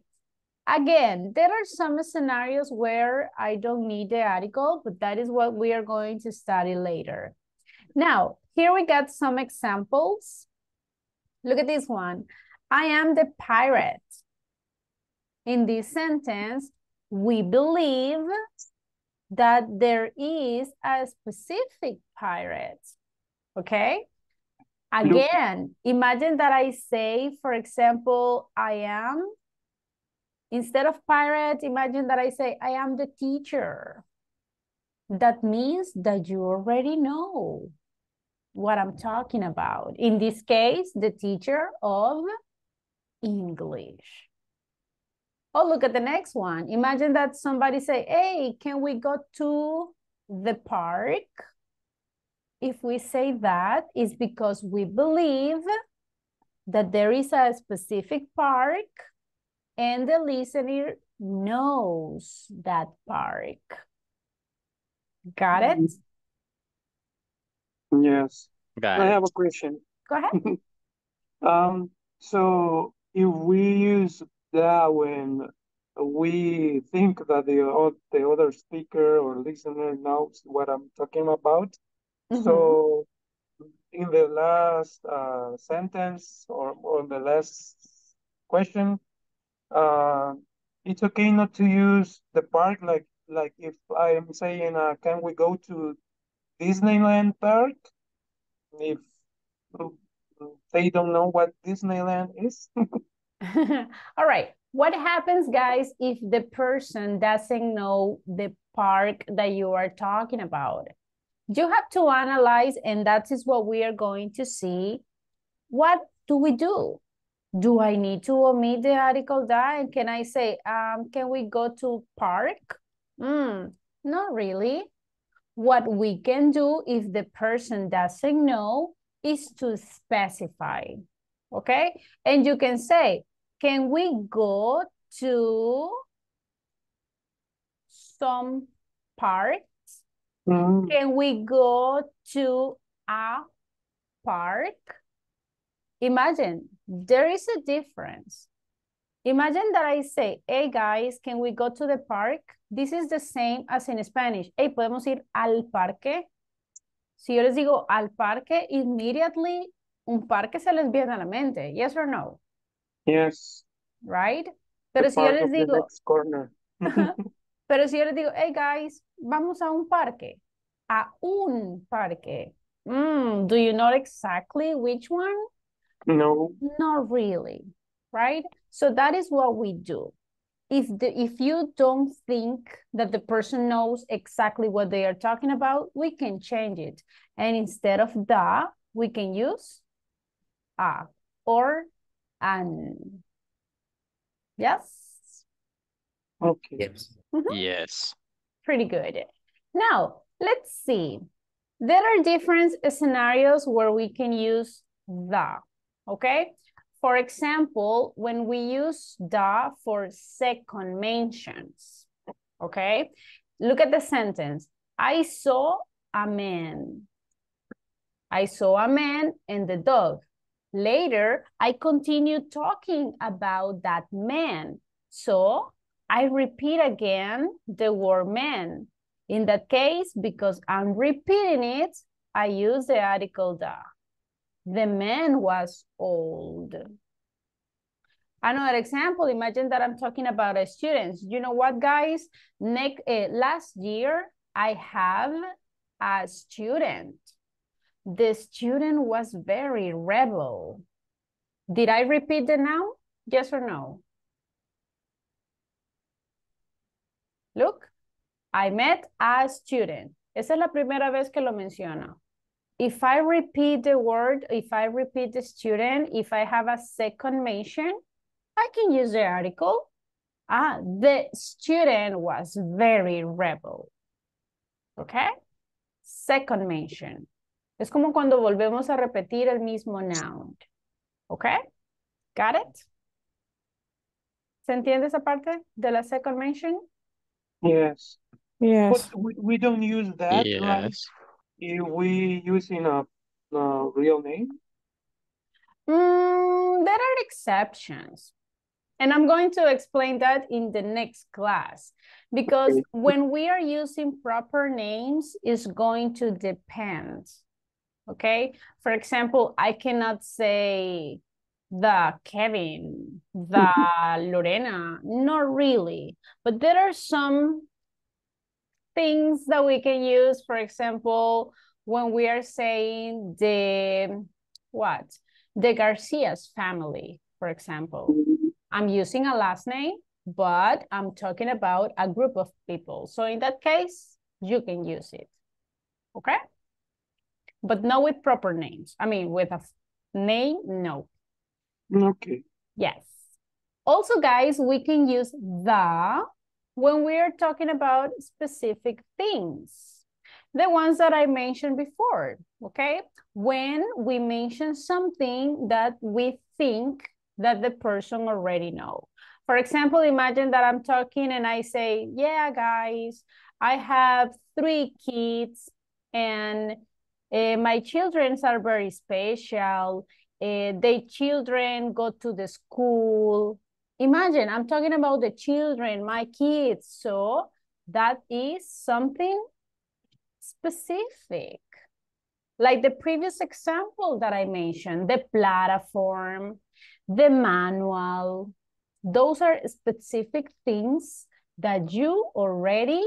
Speaker 1: Again, there are some scenarios where I don't need the article, but that is what we are going to study later. Now, here we got some examples. Look at this one. I am the pirate. In this sentence, we believe that there is a specific pirate, okay? Again, imagine that I say, for example, I am, instead of pirate, imagine that I say, I am the teacher. That means that you already know what I'm talking about. In this case, the teacher of English. Oh, look at the next one. Imagine that somebody say, hey, can we go to the park? If we say that, it's because we believe that there is a specific park and the listener knows that park. Got it?
Speaker 6: Yes.
Speaker 10: Got
Speaker 6: I
Speaker 10: it.
Speaker 6: have a question.
Speaker 1: Go ahead.
Speaker 6: Um, so if we use that when we think that the o- the other speaker or listener knows what I'm talking about, so in the last uh, sentence or on the last question, uh, it's okay not to use the park like like if I'm saying, uh, can we go to Disneyland Park? If they don't know what Disneyland is.
Speaker 1: All right. What happens, guys, if the person doesn't know the park that you are talking about? You have to analyze, and that is what we are going to see. What do we do? Do I need to omit the article that? And can I say, um, can we go to park? Mm, Not really. What we can do if the person doesn't know is to specify, okay? And you can say, can we go to some park?
Speaker 6: Mm.
Speaker 1: Can we go to a park? Imagine, there is a difference. Imagine that I say, hey guys, can we go to the park? This is the same as in Spanish. Hey, ¿podemos ir al parque? Si yo les digo al parque, immediately un parque se les viene a la mente. Yes or no?
Speaker 6: Yes.
Speaker 1: Right?
Speaker 6: the
Speaker 1: Pero si yo les digo,
Speaker 6: next corner.
Speaker 1: pero si yo les digo, hey guys, vamos a un parque. A un parque. Mm, do you know exactly which one?
Speaker 6: No.
Speaker 1: Not really, right? So that is what we do. If the if you don't think that the person knows exactly what they are talking about, we can change it. And instead of the, we can use a or an. Yes?
Speaker 6: Okay.
Speaker 2: Yes. Mm-hmm.
Speaker 10: Yes.
Speaker 1: Pretty good. Now, let's see. There are different scenarios where we can use the, okay? For example, when we use the for second mentions, okay? Look at the sentence. I saw a man. I saw a man and the dog. Later, I continued talking about that man. So I repeat again the word man. In that case, because I'm repeating it, I use the article the. The man was old. Another example, imagine that I'm talking about a student. You know what, guys? Next, uh, last year, I have a student. The student was very rebel. Did I repeat the noun? Yes or no? Look, I met a student. Esa es la primera vez que lo menciono. If I repeat the word, if I repeat the student, if I have a second mention, I can use the article. Ah, the student was very rebel. Okay? Second mention. Es como cuando volvemos a repetir el mismo noun. Okay? Got it? ¿Se entiende esa parte de la second mention?
Speaker 6: Yes.
Speaker 8: Yes.
Speaker 6: But we, we don't use that, right? If we using a, a real name.
Speaker 1: Mm, there are exceptions. And I'm going to explain that in the next class. Because
Speaker 6: Okay.
Speaker 1: when we are using proper names, it's going to depend. Okay? For example, I cannot say the Kevin, the Lorena. Not really. But there are some things that we can use. For example, when we are saying the, what? The Garcia's family, for example. I'm using a last name, but I'm talking about a group of people. So in that case, you can use it. Okay? But not with proper names. I mean, with a name, no.
Speaker 6: Okay.
Speaker 1: Yes. Also, guys, we can use the when we are talking about specific things. The ones that I mentioned before, okay? When we mention something that we think that the person already know. For example, imagine that I'm talking and I say, yeah, guys, I have three kids and uh, my children are very special. Uh, the children go to the school. Imagine I'm talking about the children, my kids. So that is something specific. Like the previous example that I mentioned, the platform, the manual. Those are specific things that you already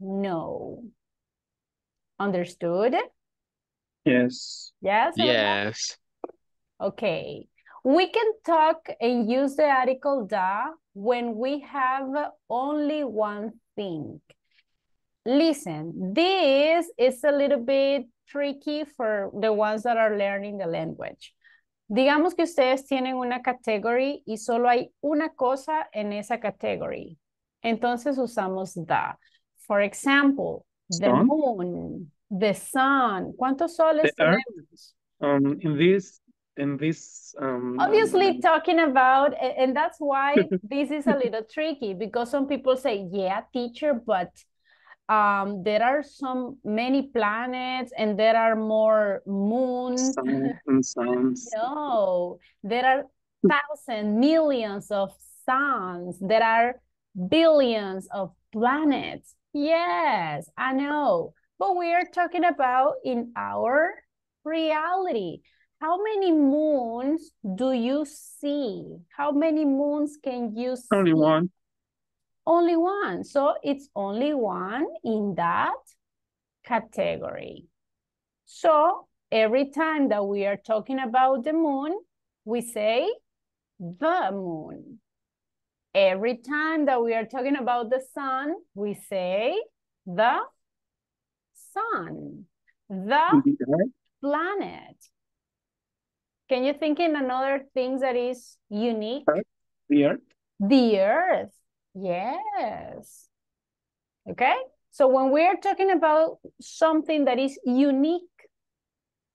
Speaker 1: know. Understood?
Speaker 6: Yes.
Speaker 1: Yes?
Speaker 10: Yes.
Speaker 1: Okay. We can talk and use the article da when we have only one thing. Listen, this is a little bit tricky for the ones that are learning the language. Digamos que ustedes tienen una category y solo hay una cosa en esa category. Entonces usamos da. For example, the
Speaker 6: Sun?
Speaker 1: moon, the sun. ¿Cuántos soles
Speaker 6: The
Speaker 1: tenemos?
Speaker 6: Um, in this, in this, um,
Speaker 1: Obviously talking about, and that's why this is a little tricky because some people say, yeah, teacher, but um, there are some many planets and there are more moons.
Speaker 6: sun and suns.
Speaker 1: No, there are thousands, millions of suns. There are billions of planets. Yes, I know. But we are talking about in our reality. How many moons do you see? How many moons can you see?
Speaker 6: Only one.
Speaker 1: Only one. So it's only one in that category. So every time that we are talking about the moon, we say the moon. Every time that we are talking about the sun, we say the sun, the
Speaker 6: The
Speaker 1: planet. Can you think in another thing that is unique?
Speaker 6: the earth.
Speaker 1: The earth. Yes. Okay. So when we are talking about something that is unique,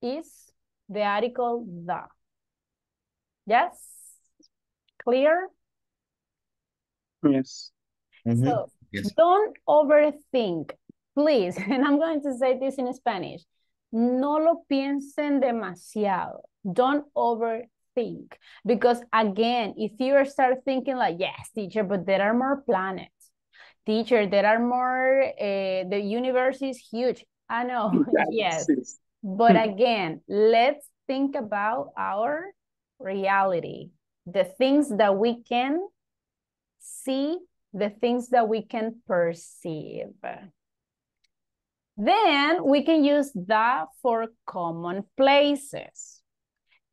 Speaker 1: is the article the. Yes. Clear?
Speaker 6: Yes.
Speaker 1: So mm-hmm.
Speaker 2: Yes.
Speaker 1: don't overthink, please. And I'm going to say this in Spanish. No lo piensen demasiado. Don't overthink. Because again, if you start thinking like, yes, teacher, but there are more planets. Teacher, there are more, uh, the universe is huge. I know, yes.
Speaker 6: Yes.
Speaker 1: But again, let's think about our reality, the things that we can see, the things that we can perceive. Then we can use that for common places.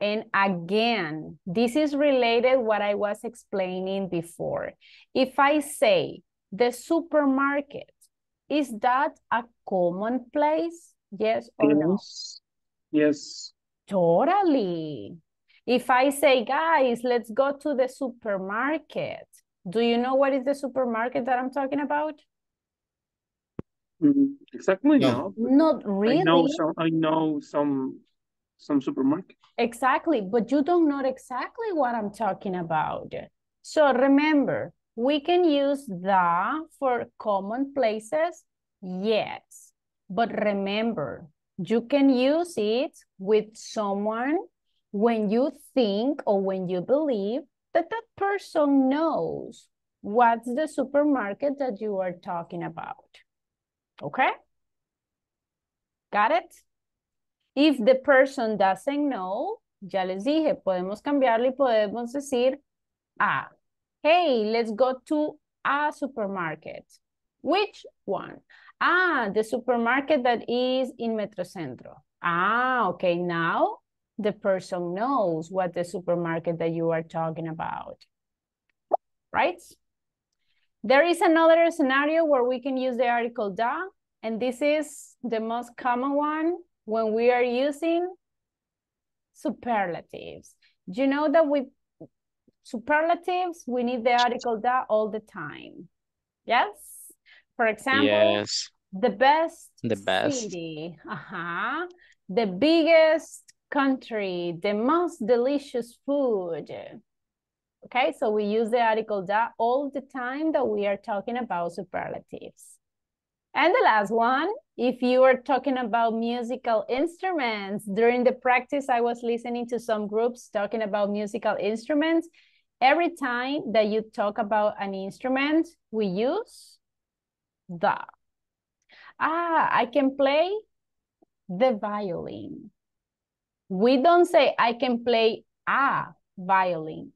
Speaker 1: And again, this is related what I was explaining before. If I say the supermarket, is that a common place? Yes or no?
Speaker 6: Yes. Yes.
Speaker 1: Totally. If I say, guys, let's go to the supermarket. Do you know what is the supermarket that I'm talking about?
Speaker 6: Mm, Exactly,
Speaker 2: No.
Speaker 6: no.
Speaker 1: Not
Speaker 6: I
Speaker 1: really.
Speaker 6: know some, I know some, some supermarket.
Speaker 1: Exactly, but you don't know exactly what I'm talking about. So remember, we can use the for common places, yes. But remember, you can use it with someone when you think or when you believe that that person knows what's the supermarket that you are talking about. Okay? Got it? If the person doesn't know, ya les dije, podemos cambiarlo y podemos decir, ah, hey, let's go to a supermarket. Which one? Ah, the supermarket that is in Metrocentro. Ah, okay, now the person knows what the supermarket that you are talking about. Right? There is another scenario where we can use the article da, and this is the most common one when we are using superlatives. Do you know that with superlatives, we need the article da all the time? Yes? For example,
Speaker 10: Yes.
Speaker 1: the best
Speaker 10: The best.
Speaker 1: city, uh-huh. the biggest country, the most delicious food. Okay, so we use the article da all the time that we are talking about superlatives. And the last one, if you are talking about musical instruments, during the practice, I was listening to some groups talking about musical instruments. Every time that you talk about an instrument, we use the. Ah, I can play the violin. We don't say I can play a violin.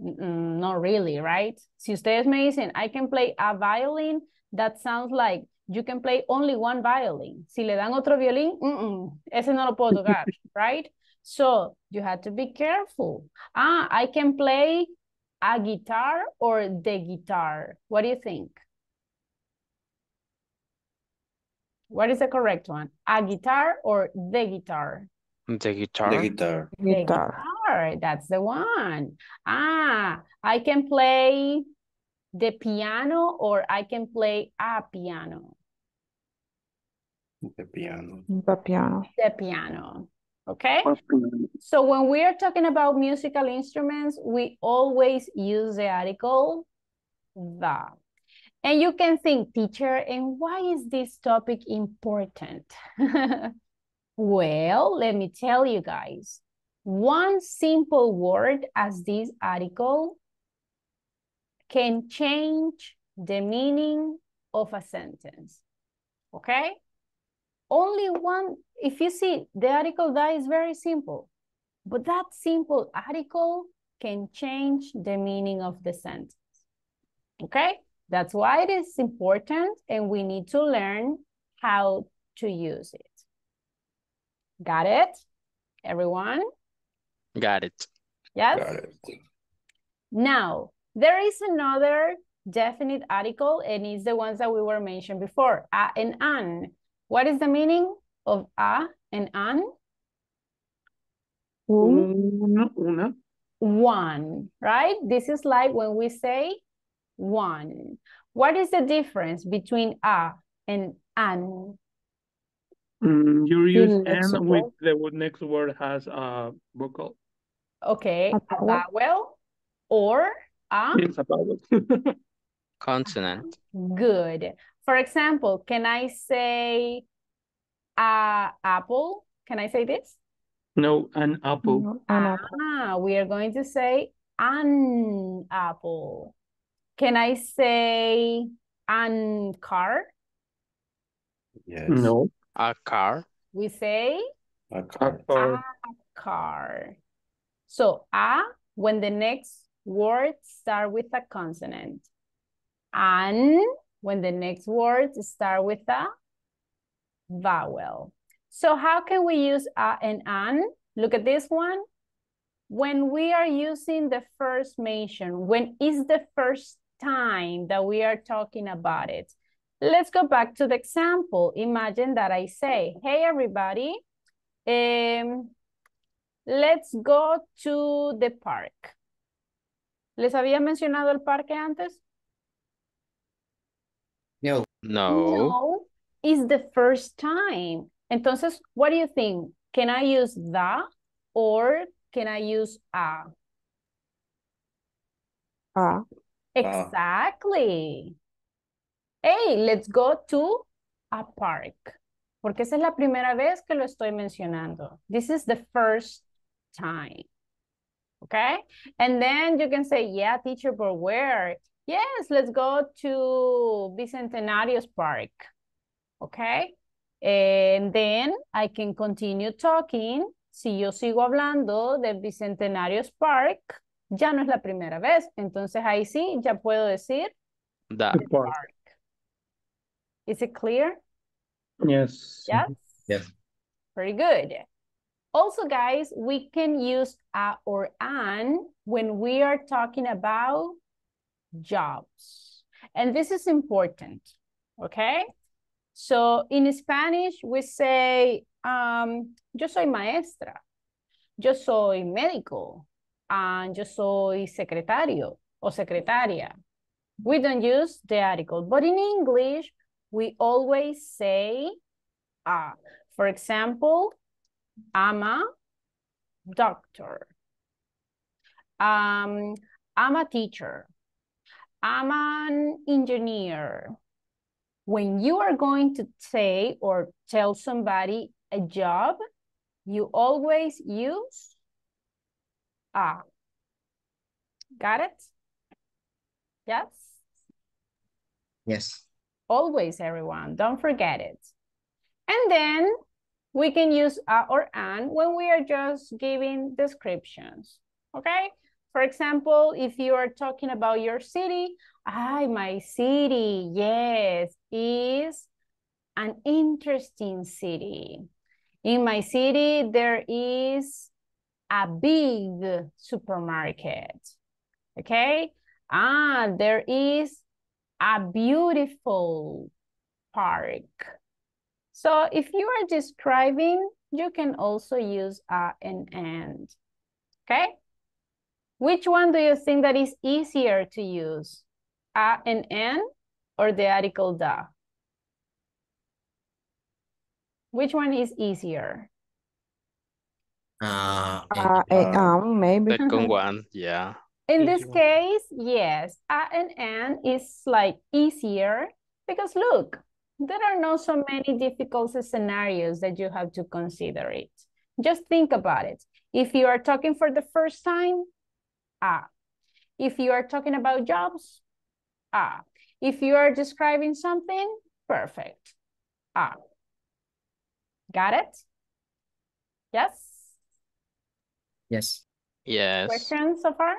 Speaker 1: Mm, not really, right? Si ustedes me dicen I can play a violin, that sounds like you can play only one violin. Si le dan otro violín, mm -mm, ese no lo puedo tocar, right? So you have to be careful. Ah, I can play a guitar or the guitar. What do you think? What is the correct one? A guitar or the guitar?
Speaker 10: The guitar.
Speaker 3: The guitar.
Speaker 1: The guitar, that's the one. Ah, I can play the piano or I can play a piano.
Speaker 3: The piano.
Speaker 8: The piano.
Speaker 1: The piano. Okay? So when we are talking about musical instruments, we always use the article the. And you can think, teacher, and why is this topic important? well, let me tell you guys. One simple word as this article can change the meaning of a sentence. Okay? Only one, if you see, the article that is very simple, but that simple article can change the meaning of the sentence. Okay? That's why it is important and we need to learn how to use it. Got it? Everyone?
Speaker 10: Got it.
Speaker 1: Yes?
Speaker 3: Got it.
Speaker 1: Now, there is another definite article and it's the ones that we were mentioned before, a and an. What is the meaning of a and an?
Speaker 6: Una, una.
Speaker 1: One, right? This is like when we say one. What is the difference between a and an?
Speaker 6: Mm, you use
Speaker 8: next
Speaker 6: and with the next word has a vocal.
Speaker 1: Okay,
Speaker 8: A
Speaker 1: a
Speaker 8: vowel.
Speaker 1: vowel or a
Speaker 6: It's a vowel.
Speaker 10: Consonant.
Speaker 1: good. For example, can I say a apple? Can I say this?
Speaker 6: no, an apple.
Speaker 8: No, an apple.
Speaker 1: Ah, we are going to say an apple. Can I say an car?
Speaker 3: Yes.
Speaker 6: No,
Speaker 10: A car.
Speaker 1: We say
Speaker 3: A
Speaker 6: a
Speaker 3: car.
Speaker 6: car.
Speaker 1: a car. So a when the next words start with a consonant. An when the next words start with a vowel. So how can we use a and an? Look at this one. When we are using the first mention, when is the first time that we are talking about it? Let's go back to the example. Imagine that I say, hey, everybody, um, let's go to the park. ¿Les había mencionado el parque antes?
Speaker 2: No,
Speaker 10: No.
Speaker 1: No, it's the first time. Entonces, what do you think? Can I use the or can I use a?
Speaker 8: Ah,
Speaker 1: Exactly. Hey, let's go to a park. Porque esa es la primera vez que lo estoy mencionando. This is the first time. Okay? And then you can say, yeah, teacher, but where? Yes, let's go to Bicentenarios Park. Okay? And then I can continue talking. Si yo sigo hablando de Bicentenarios Park, ya no es la primera vez. Entonces ahí sí, ya puedo decir
Speaker 10: The.
Speaker 6: The park.
Speaker 1: park. Is it clear?
Speaker 6: Yes.
Speaker 1: Yes?
Speaker 2: yes.
Speaker 1: Very good. Also, guys, we can use a or an when we are talking about jobs. And this is important, okay? So in Spanish, we say, um, yo soy maestra, yo soy médico, and yo soy secretario o secretaria. We don't use the article, but in English, we always say a. For example, I'm a doctor. Um, I'm a teacher. I'm an engineer. When you are going to say or tell somebody a job, you always use a. Got it? Yes?
Speaker 2: Yes.
Speaker 1: Always, everyone. Don't forget it. And then we can use a or an when we are just giving descriptions. Okay? For example, if you are talking about your city, I, my city, yes, is an interesting city. In my city, there is a big supermarket. Okay? Ah, there is a beautiful park. So if you are describing, you can also use a and and. Okay? Which one do you think that is easier to use? a and n or the article da? Which one is easier?
Speaker 2: Uh,
Speaker 8: Uh, eh, um, maybe.
Speaker 10: Second one, yeah.
Speaker 1: In this case, yes, a and n is like easier because look, there are not so many difficult scenarios that you have to consider it. Just think about it. If you are talking for the first time, ah. If you are talking about jobs, ah. If you are describing something, perfect, ah. Got it? Yes?
Speaker 2: yes.
Speaker 10: Yes.
Speaker 1: Questions so far?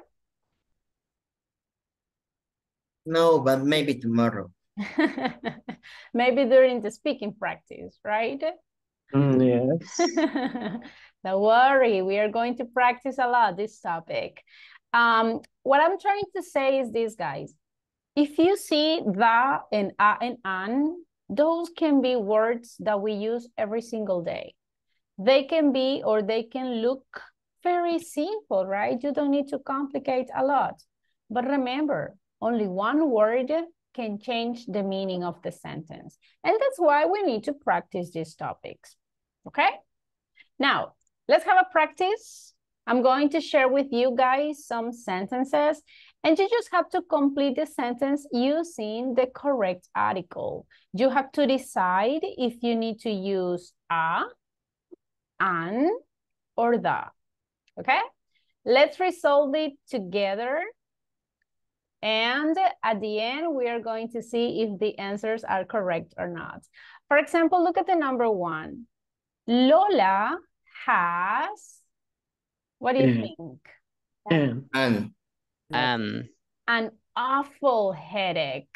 Speaker 2: No, but maybe tomorrow.
Speaker 1: Maybe during the speaking practice, right?
Speaker 6: Mm, yes.
Speaker 1: Don't worry, we are going to practice a lot this topic. Um, what I'm trying to say is this, guys. If you see the and a and an, those can be words that we use every single day. They can be or they can look very simple, right? You don't need to complicate a lot. But remember, only one word can change the meaning of the sentence. And that's why we need to practice these topics, okay? Now, let's have a practice. I'm going to share with you guys some sentences and you just have to complete the sentence using the correct article. You have to decide if you need to use a, an, or the, okay? Let's resolve it together and at the end, we are going to see if the answers are correct or not. For example, look at the number one. Lola has, what do you
Speaker 6: And.
Speaker 1: think?
Speaker 6: And
Speaker 2: And
Speaker 10: And
Speaker 1: An awful headache.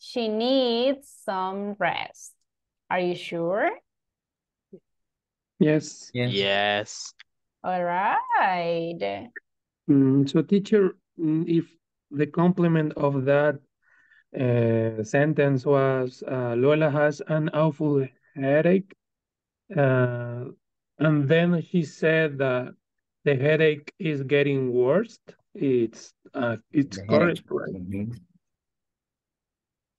Speaker 1: She needs some rest. Are you sure?
Speaker 6: yes.
Speaker 2: yes.
Speaker 10: yes.
Speaker 1: All right.
Speaker 6: Mm, so teacher, mm, if the complement of that uh, sentence was uh, Lola has an awful headache, uh, and then she said that the headache is getting worse. It's uh, it's
Speaker 2: The
Speaker 6: correct,
Speaker 2: headache.
Speaker 6: right?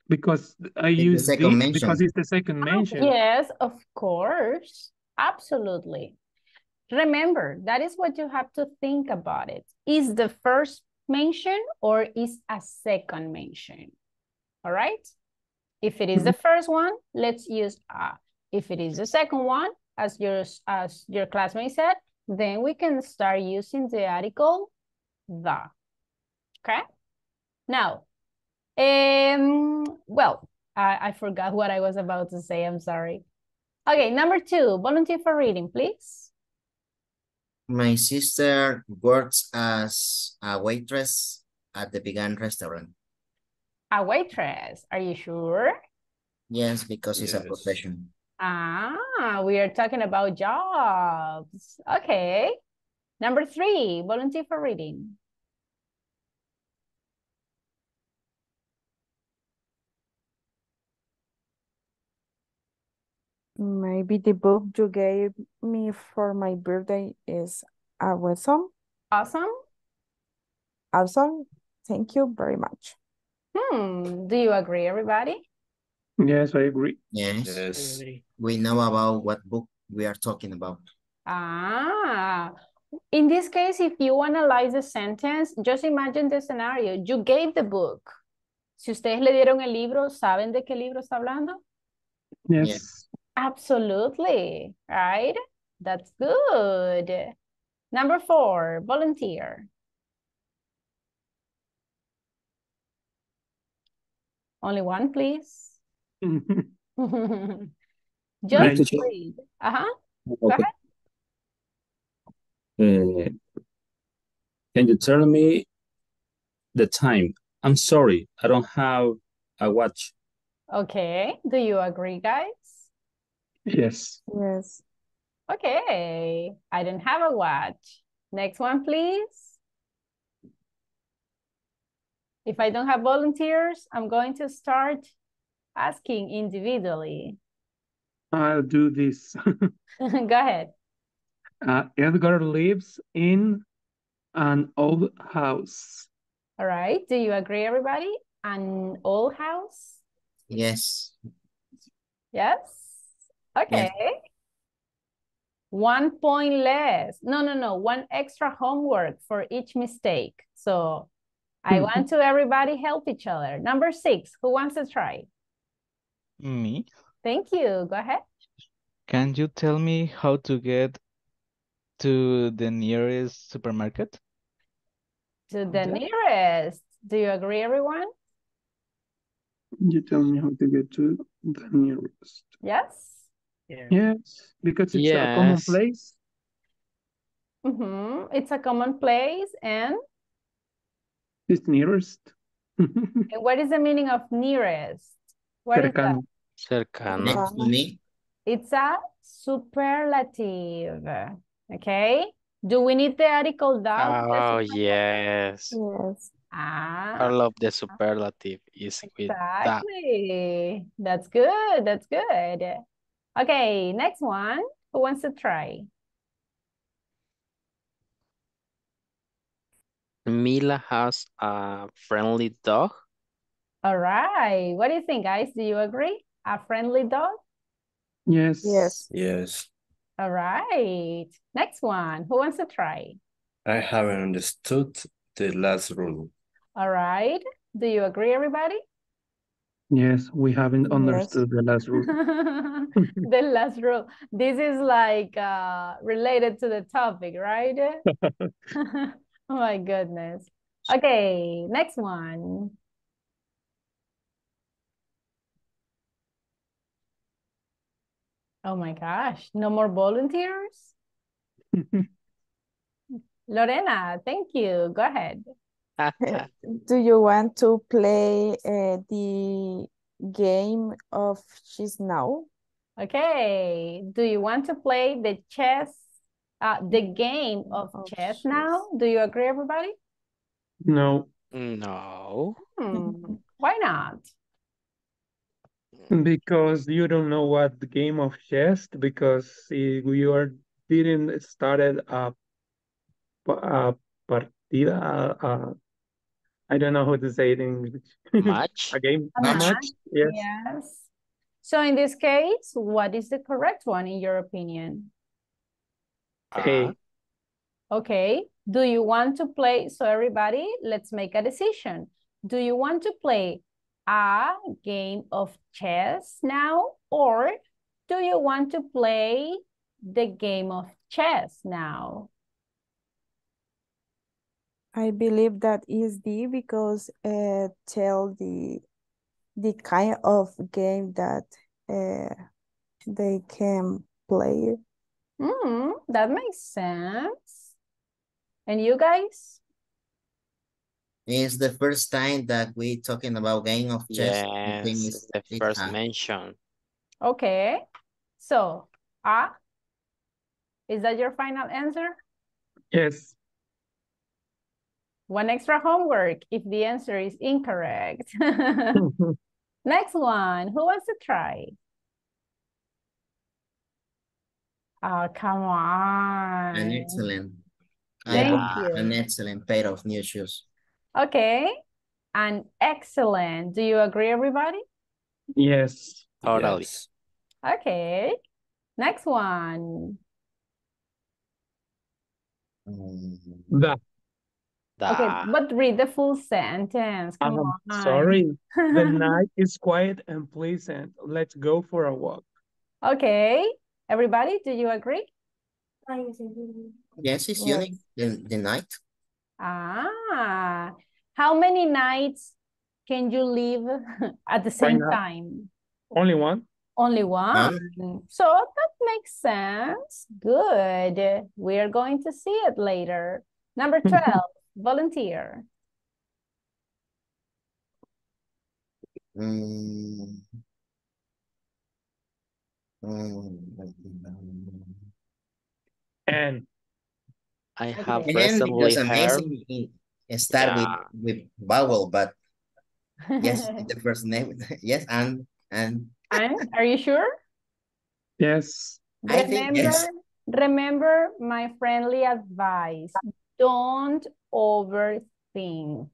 Speaker 6: Because I
Speaker 2: It's the
Speaker 6: use
Speaker 2: second
Speaker 6: this because it's the second mention.
Speaker 1: Yes, of course. Absolutely. Remember, that is what you have to think about it. Is the first mention or is a second mention? All right? If it is the first one, let's use a. If it is the second one, as your, as your classmate said, then we can start using the article the. Okay? Now, um, well, I, I forgot what I was about to say. I'm sorry. Okay, number two, volunteer for reading, please.
Speaker 2: My sister works as a waitress at the vegan restaurant.
Speaker 1: A waitress, are you sure?
Speaker 2: Yes, because it's a profession.
Speaker 1: Ah, we are talking about jobs. Okay. Number three, volunteer for reading.
Speaker 8: Maybe the book you gave me for my birthday is awesome.
Speaker 1: Awesome.
Speaker 8: Awesome. Thank you very much.
Speaker 1: Hmm, do you agree, everybody?
Speaker 6: Yes, I agree.
Speaker 2: Yes,
Speaker 3: Yes.
Speaker 12: agree.
Speaker 2: we know about what book we are talking about.
Speaker 1: Ah, in this case, if you analyze the sentence, just imagine the scenario. You gave the book. Si ustedes le dieron el libro, ¿saben de qué libro está hablando?
Speaker 6: Yes.
Speaker 1: Absolutely, right? That's good. Number four, volunteer. Only one, please. Just read. Uh-huh.
Speaker 7: Okay. Uh, can you tell me the time? I'm sorry, I don't have a watch.
Speaker 1: Okay. Do you agree, guys?
Speaker 6: Yes.
Speaker 8: Yes.
Speaker 1: Okay. I don't have a watch. Next one, please. If I don't have volunteers, I'm going to start asking individually.
Speaker 6: I'll do this.
Speaker 1: Go ahead.
Speaker 6: Uh, Edgar lives in an old house.
Speaker 1: All right. Do you agree, everybody? an old house?
Speaker 2: Yes.
Speaker 1: Yes? Okay. One point less. No, no, no. One extra homework for each mistake. So I hmm. want to everybody help each other. Number six, who wants to try?
Speaker 11: Me?
Speaker 1: Thank you. Go ahead.
Speaker 11: Can you tell me how to get to the nearest supermarket?
Speaker 1: To the nearest. Do you agree, everyone?
Speaker 6: You tell me how to get to the nearest.
Speaker 1: Yes?
Speaker 6: Yes, because it's a common place.
Speaker 1: Mm-hmm. It's a common place. And,
Speaker 6: It's nearest.
Speaker 1: and what is the meaning of nearest? What is that?
Speaker 6: Cercano.
Speaker 10: Cercano.
Speaker 2: Next to me.
Speaker 1: It's a superlative. Okay. Do we need the article that?
Speaker 10: Oh, yes.
Speaker 8: Yes.
Speaker 1: Ah,
Speaker 10: I love the superlative is with that.
Speaker 1: exactly. That's good. That's good. Okay, next one. Who wants to try?
Speaker 10: Mila has a friendly dog.
Speaker 1: All right. What do you think, guys? Do you agree? A friendly dog?
Speaker 6: Yes.
Speaker 8: Yes.
Speaker 3: Yes.
Speaker 1: All right. Next one. Who wants to try?
Speaker 3: I haven't understood the last rule.
Speaker 1: All right. Do you agree, everybody?
Speaker 6: Yes, we haven't
Speaker 8: Yes.
Speaker 6: understood the last rule.
Speaker 1: The last rule. This is like uh related to the topic, right? Oh my goodness. Okay, next one. Oh my gosh, no more volunteers? Lorena, thank you. Go ahead.
Speaker 8: Do you want to play uh, the game of chess Now?
Speaker 1: Okay, do you want to play the chess, uh, the game of
Speaker 8: Of
Speaker 1: chess
Speaker 8: chess.
Speaker 1: now? Do you agree, everybody?
Speaker 6: No,
Speaker 10: No.
Speaker 1: Hmm, why not?
Speaker 6: because you don't know what the game of chess, because you are didn't started a, a partida, a, a- I don't know how to say it in English.
Speaker 10: Match?
Speaker 6: A game,
Speaker 1: A
Speaker 6: a
Speaker 1: match,
Speaker 6: match, yes.
Speaker 1: Yes. So in this case, what is the correct one in your opinion? Uh-huh.
Speaker 6: Okay,
Speaker 1: Okay, do you want to play? So everybody, let's make a decision. Do you want to play a game of chess now or do you want to play the game of chess now?
Speaker 8: I believe that is D because uh, tell the the kind of game that uh, they can play.
Speaker 1: Hmm, that makes sense. And you guys?
Speaker 2: It's the first time that we talking about game of chess.
Speaker 10: Yes,
Speaker 2: it's-
Speaker 10: the
Speaker 2: it's
Speaker 10: first
Speaker 2: a-
Speaker 10: mention.
Speaker 1: Okay. So, A, is that your final answer?
Speaker 6: yes.
Speaker 1: One extra homework if the answer is incorrect. Next one, who wants to try? Oh, come on.
Speaker 2: An excellent. I
Speaker 1: Thank
Speaker 2: bought
Speaker 1: you.
Speaker 2: An excellent pair of new shoes.
Speaker 1: Okay. And excellent. Do you agree, everybody?
Speaker 6: Yes.
Speaker 10: Totally.
Speaker 3: Yes.
Speaker 1: Okay. Next one.
Speaker 2: Mm,
Speaker 6: The,
Speaker 1: Okay, but read the full sentence. Come
Speaker 6: I'm
Speaker 1: on.
Speaker 6: sorry. The night is quiet and pleasant. Let's go for a walk.
Speaker 1: Okay. Everybody, do you agree?
Speaker 2: Yes, it's
Speaker 8: Yes.
Speaker 2: unique. The, the night.
Speaker 1: Ah, how many nights can you live at the same time?
Speaker 6: Only one?
Speaker 1: Only one. So that makes sense. Good. We are going to see it later. Number 12, volunteer.
Speaker 2: Mm. Mm.
Speaker 6: And
Speaker 10: I have
Speaker 1: Okay.
Speaker 2: And
Speaker 10: recently
Speaker 2: because
Speaker 10: heard.
Speaker 2: amazing, it- it start
Speaker 10: Yeah.
Speaker 2: with with vowel, but yes, the first name. Yes, and and
Speaker 1: And are you sure?
Speaker 6: yes,
Speaker 2: I think
Speaker 1: Remember,
Speaker 2: yes.
Speaker 1: remember my friendly advice. Don't overthink.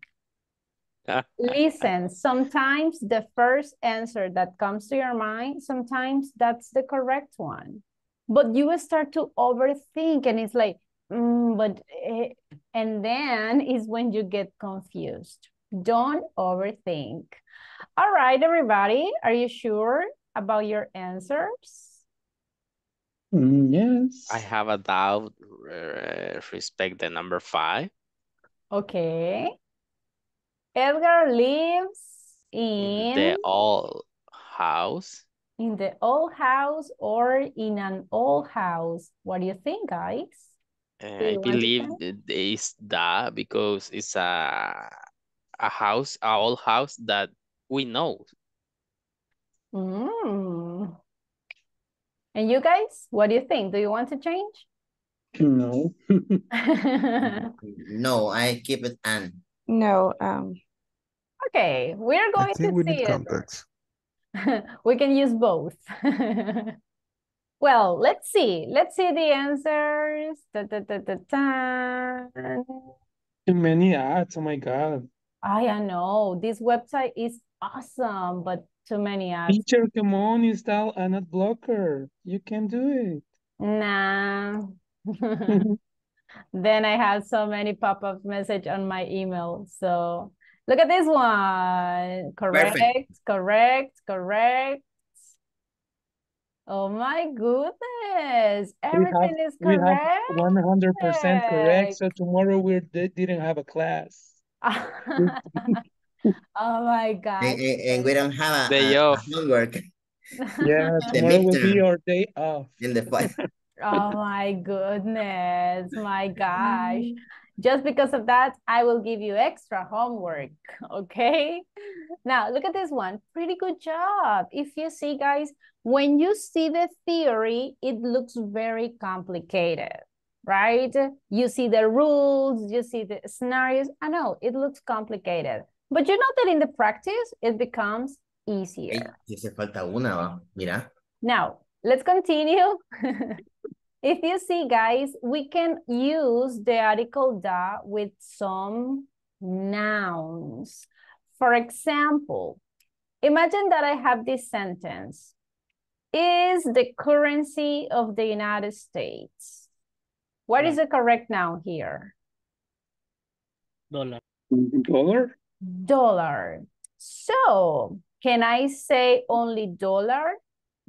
Speaker 1: Listen, sometimes the first answer that comes to your mind, sometimes that's the correct one. But you will start to overthink and it's like, mm, but, eh, and then is when you get confused. Don't overthink. All right, everybody, are you sure about your answers?
Speaker 6: Mm, yes.
Speaker 10: I have a doubt uh, respect the number five.
Speaker 1: Okay. Edgar lives in
Speaker 10: The old house.
Speaker 1: in the old house or in an old house. What do you think, guys?
Speaker 10: Uh, I
Speaker 1: you want to
Speaker 10: believe it is that because it's a a house, a old house that we know.
Speaker 1: Mm. And you guys, what do you think? Do you want to change?
Speaker 6: No.
Speaker 2: No, I keep it an.
Speaker 8: No, um,
Speaker 1: Okay, we're
Speaker 4: I
Speaker 1: going
Speaker 4: think
Speaker 1: to
Speaker 4: we
Speaker 1: see
Speaker 4: need
Speaker 1: it.
Speaker 4: context.
Speaker 1: We can use both. Well, let's see. Let's see the answers. Da, da, da, da, da.
Speaker 6: Too many ads. Oh my God.
Speaker 1: I I know this website is awesome, but too many ads.
Speaker 6: Teacher, come on, install an ad blocker. You can do it.
Speaker 1: Nah.
Speaker 6: It. Mm-hmm.
Speaker 1: Then I have so many pop-up message on my email. So look at this one. Correct, correct, correct. Oh my goodness.
Speaker 6: We have
Speaker 1: Everything is
Speaker 6: we have
Speaker 1: correct.
Speaker 6: 100% correct. So tomorrow we didn't have a class.
Speaker 1: Oh my
Speaker 2: And, and, and we don't have a,
Speaker 10: Day
Speaker 2: a, a homework
Speaker 6: Yeah, tomorrow will be
Speaker 2: midterm.
Speaker 6: our day off.
Speaker 2: in the fight.
Speaker 1: Oh my goodness. My gosh. Mm. Just because of that, I will give you extra homework. Okay. Now look at this one. Pretty good job. If you see, guys, when you see the theory, it looks very complicated, right? You see the rules, you see the scenarios. I know it looks complicated, but you know that in the practice, it becomes easier.
Speaker 2: si falta una, va. Mira.
Speaker 1: Now, let's continue. If you see, guys, we can use the article da with some nouns. For example, imagine that I have this sentence. Is the currency of the United States. What is the correct noun here?
Speaker 12: Dollar.
Speaker 6: Dollar?
Speaker 1: Dollar. So, can I say only dollar,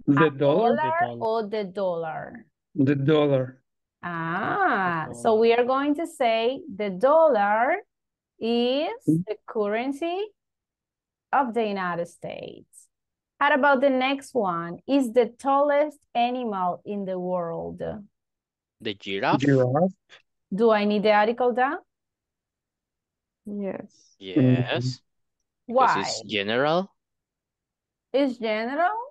Speaker 6: The dollar?
Speaker 1: dollar, or the dollar?
Speaker 6: The dollar.
Speaker 1: Ah, so we are going to say the dollar is the currency of the United States. How about the next one? Is the tallest animal in the world?
Speaker 10: The giraffe?
Speaker 6: Giraffe?
Speaker 1: Do I need the article down?
Speaker 8: yes.
Speaker 10: Yes. Because
Speaker 1: Why?
Speaker 10: it's general.
Speaker 1: Is general?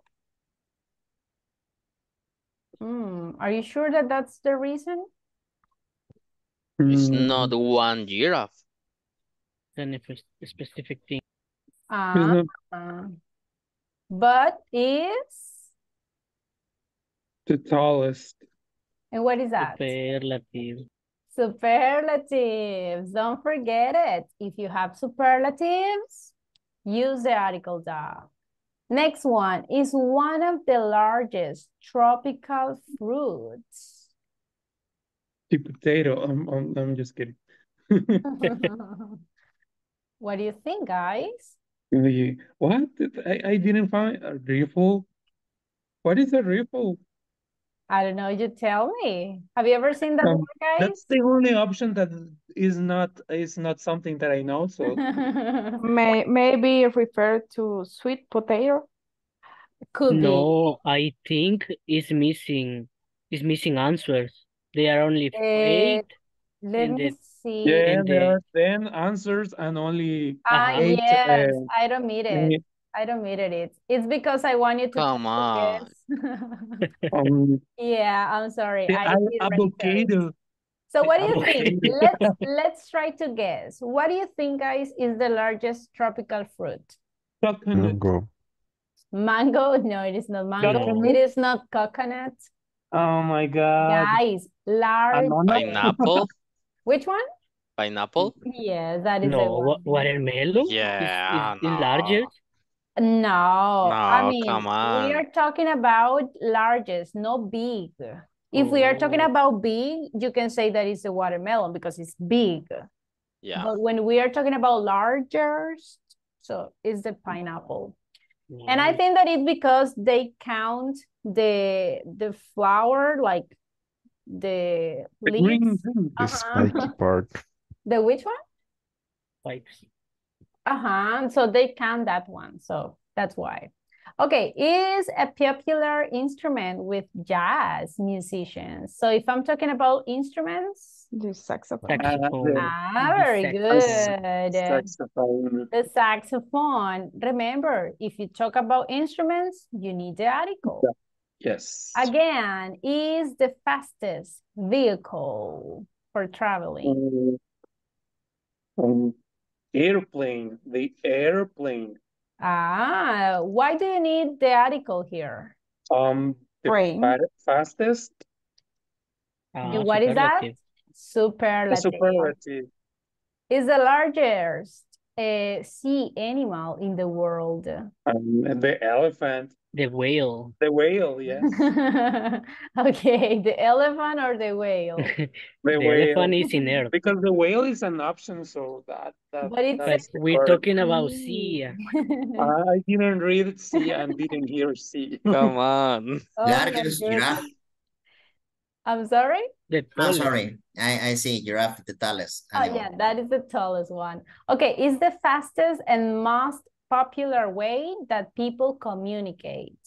Speaker 1: Hmm, are you sure that that's the reason?
Speaker 10: It's
Speaker 6: Mm,
Speaker 10: not one giraffe.
Speaker 12: Then if it's a specific thing.
Speaker 1: Ah, but is,
Speaker 6: the tallest.
Speaker 1: and what is that?
Speaker 12: Superlative.
Speaker 1: Superlatives. Don't forget it. If you have superlatives, use the article da. Next one is one of the largest tropical fruits.
Speaker 6: The potato. I'm, I'm, I'm just kidding.
Speaker 1: What do you think, guys?
Speaker 6: What? I, I didn't find a riffle. What is a riffle?
Speaker 1: I don't know, you tell me. Have you ever seen that
Speaker 6: Um,
Speaker 1: one, guys?
Speaker 6: That's the only option that is not is not something that I know. So
Speaker 8: May maybe refer to sweet potato.
Speaker 1: Could be.
Speaker 12: No, I think it's missing. It's missing answers. They are only
Speaker 1: Eh,
Speaker 12: eight.
Speaker 1: Let me
Speaker 12: the-
Speaker 1: see.
Speaker 6: yeah,
Speaker 12: And
Speaker 6: there
Speaker 12: the-
Speaker 6: are ten answers and only
Speaker 1: Ah,
Speaker 6: eight.
Speaker 1: yes,
Speaker 6: uh,
Speaker 1: I don't need it. I don't need it. It's because I want you to
Speaker 10: Come on.
Speaker 1: guess.
Speaker 6: um,
Speaker 1: Yeah, I'm sorry.
Speaker 6: the
Speaker 1: I
Speaker 6: al-
Speaker 1: did research.
Speaker 6: avocado.
Speaker 1: So what do you think? Let's let's try to guess. What do you think, guys, is the largest tropical fruit?
Speaker 6: Coconut.
Speaker 4: Mango.
Speaker 1: Mango? No, it is not mango.
Speaker 6: Coconut?
Speaker 1: It is not coconut.
Speaker 6: Oh my God.
Speaker 1: Guys, large.
Speaker 6: Banana?
Speaker 10: Pineapple?
Speaker 1: Which one?
Speaker 10: Pineapple?
Speaker 1: Yeah, that is a
Speaker 12: No, wa-
Speaker 1: watermelon.
Speaker 12: watermelon?
Speaker 10: Yeah,
Speaker 12: is, is
Speaker 10: no.
Speaker 12: larger?
Speaker 1: No, I mean,
Speaker 10: come
Speaker 1: we are talking about largest, not big. If we are talking about big, you can say that it's a watermelon because it's big.
Speaker 10: Yeah.
Speaker 1: But when we are talking about largest, so it's the pineapple. And I
Speaker 12: Mm.
Speaker 1: think that it's because they count the the flower, like the
Speaker 6: The
Speaker 1: leaves.
Speaker 6: thing.
Speaker 4: The
Speaker 1: Uh-huh.
Speaker 4: spiky part.
Speaker 1: The which one?
Speaker 12: Pipes.
Speaker 1: Uh-huh. So they count that one. So that's why. Okay, is a popular instrument with jazz musicians. So if I'm talking about instruments,
Speaker 8: The saxophone.
Speaker 12: Saxophone.
Speaker 1: ah, very
Speaker 12: saxophone.
Speaker 1: good.
Speaker 6: Saxophone.
Speaker 1: The saxophone. Remember, if you talk about instruments, you need the article.
Speaker 6: Yes.
Speaker 1: Again, is the fastest vehicle for traveling.
Speaker 6: Um, um, airplane. The airplane.
Speaker 1: Ah, why do you need the article here?
Speaker 6: Um, the
Speaker 8: Train.
Speaker 6: fa- fastest.
Speaker 12: Ah,
Speaker 1: what is that?
Speaker 12: superlative.
Speaker 6: The
Speaker 1: Superlative.
Speaker 6: superlative.
Speaker 1: Is the largest uh, sea animal in the world.
Speaker 6: Um, the elephant.
Speaker 12: The whale.
Speaker 6: The whale. Yes.
Speaker 1: Okay, the elephant or the whale?
Speaker 6: The
Speaker 12: The
Speaker 6: whale.
Speaker 12: elephant is in earth.
Speaker 6: Because the whale is an option, so that that
Speaker 1: But it's
Speaker 12: But
Speaker 6: that's the
Speaker 12: we're talking about sea.
Speaker 6: I didn't read C and didn't hear C.
Speaker 10: Come on.
Speaker 1: Oh my
Speaker 2: Largest giraffe.
Speaker 1: I'm sorry?
Speaker 12: The
Speaker 2: Oh, sorry. I, I see giraffe, the tallest
Speaker 1: Oh, yeah, that is the tallest one. Okay, is the fastest and most popular way that people communicate.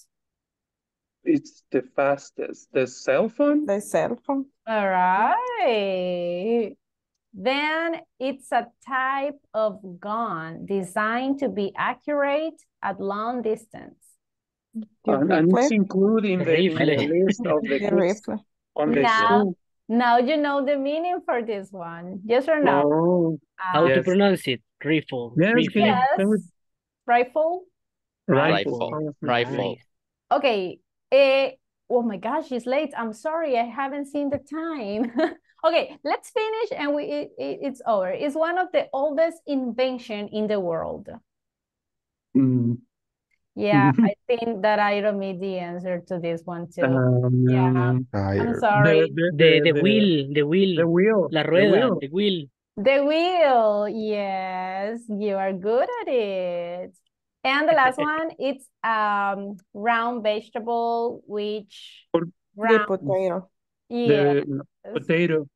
Speaker 6: It's the fastest. The cell phone?
Speaker 8: The cell phone.
Speaker 1: All right. Then it's a type of gun designed to be accurate at long distance.
Speaker 6: And, and it's
Speaker 8: rifle.
Speaker 6: included in the, the list of the
Speaker 8: The rifle.
Speaker 6: on the
Speaker 1: Now,
Speaker 6: school.
Speaker 1: now you know the meaning for this one. Yes or no?
Speaker 6: Oh,
Speaker 12: How
Speaker 1: Uh,
Speaker 12: to pronounce it? Rifle.
Speaker 6: Yes,
Speaker 12: Rifle.
Speaker 6: can you-
Speaker 1: yes.
Speaker 6: Can we-
Speaker 1: Rifle.
Speaker 6: rifle.
Speaker 10: Rifle.
Speaker 6: Oh,
Speaker 10: Rifle.
Speaker 1: Okay. Eh, oh my gosh, it's late. I'm sorry. I haven't seen the time. okay, let's finish and we it, it- it's over. It's one of the oldest invention in the world.
Speaker 6: Mm,
Speaker 1: Yeah, I think that I don't need the answer to this one too.
Speaker 6: um,
Speaker 1: Yeah. I'm sorry.
Speaker 6: The,
Speaker 12: The, the wheel, the wheel,
Speaker 6: The wheel.
Speaker 12: la
Speaker 6: the
Speaker 12: rueda,
Speaker 6: wheel.
Speaker 12: the wheel.
Speaker 1: The wheel. Yes, you are good at it. And the last one, it's um round vegetable, which
Speaker 6: Por-
Speaker 8: The
Speaker 1: round.
Speaker 8: potato.
Speaker 1: Yes.
Speaker 6: The potato.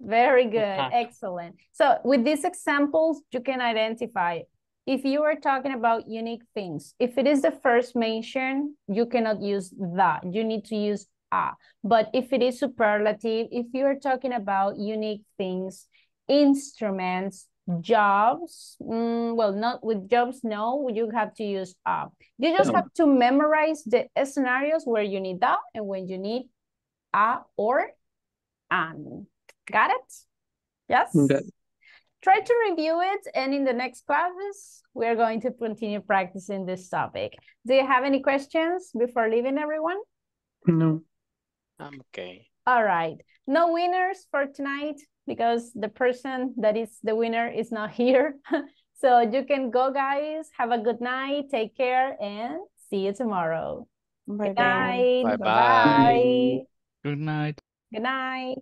Speaker 1: Very good. Excellent. So with these examples, you can identify if you are talking about unique things. If it is the first mention, you cannot use the. You need to use a. But if it is superlative, if you are talking about unique things, instruments, jobs, mm, well, not with jobs, no, you have to use a. You just
Speaker 6: No.
Speaker 1: have to memorize the scenarios where you need that and when you need a or an. Got it? Yes?
Speaker 6: Got it.
Speaker 1: Try to review it, and in the next classes, we're going to continue practicing this topic. Do you have any questions before leaving, everyone?
Speaker 6: No.
Speaker 10: I'm okay.
Speaker 1: All right. No winners for tonight because the person that is the winner is not here. so you can go, guys. Have a good night. Take care and see you tomorrow.
Speaker 8: Bye
Speaker 1: Good night.
Speaker 10: Bye-bye.
Speaker 1: Bye-bye.
Speaker 11: Good night.
Speaker 1: Good night.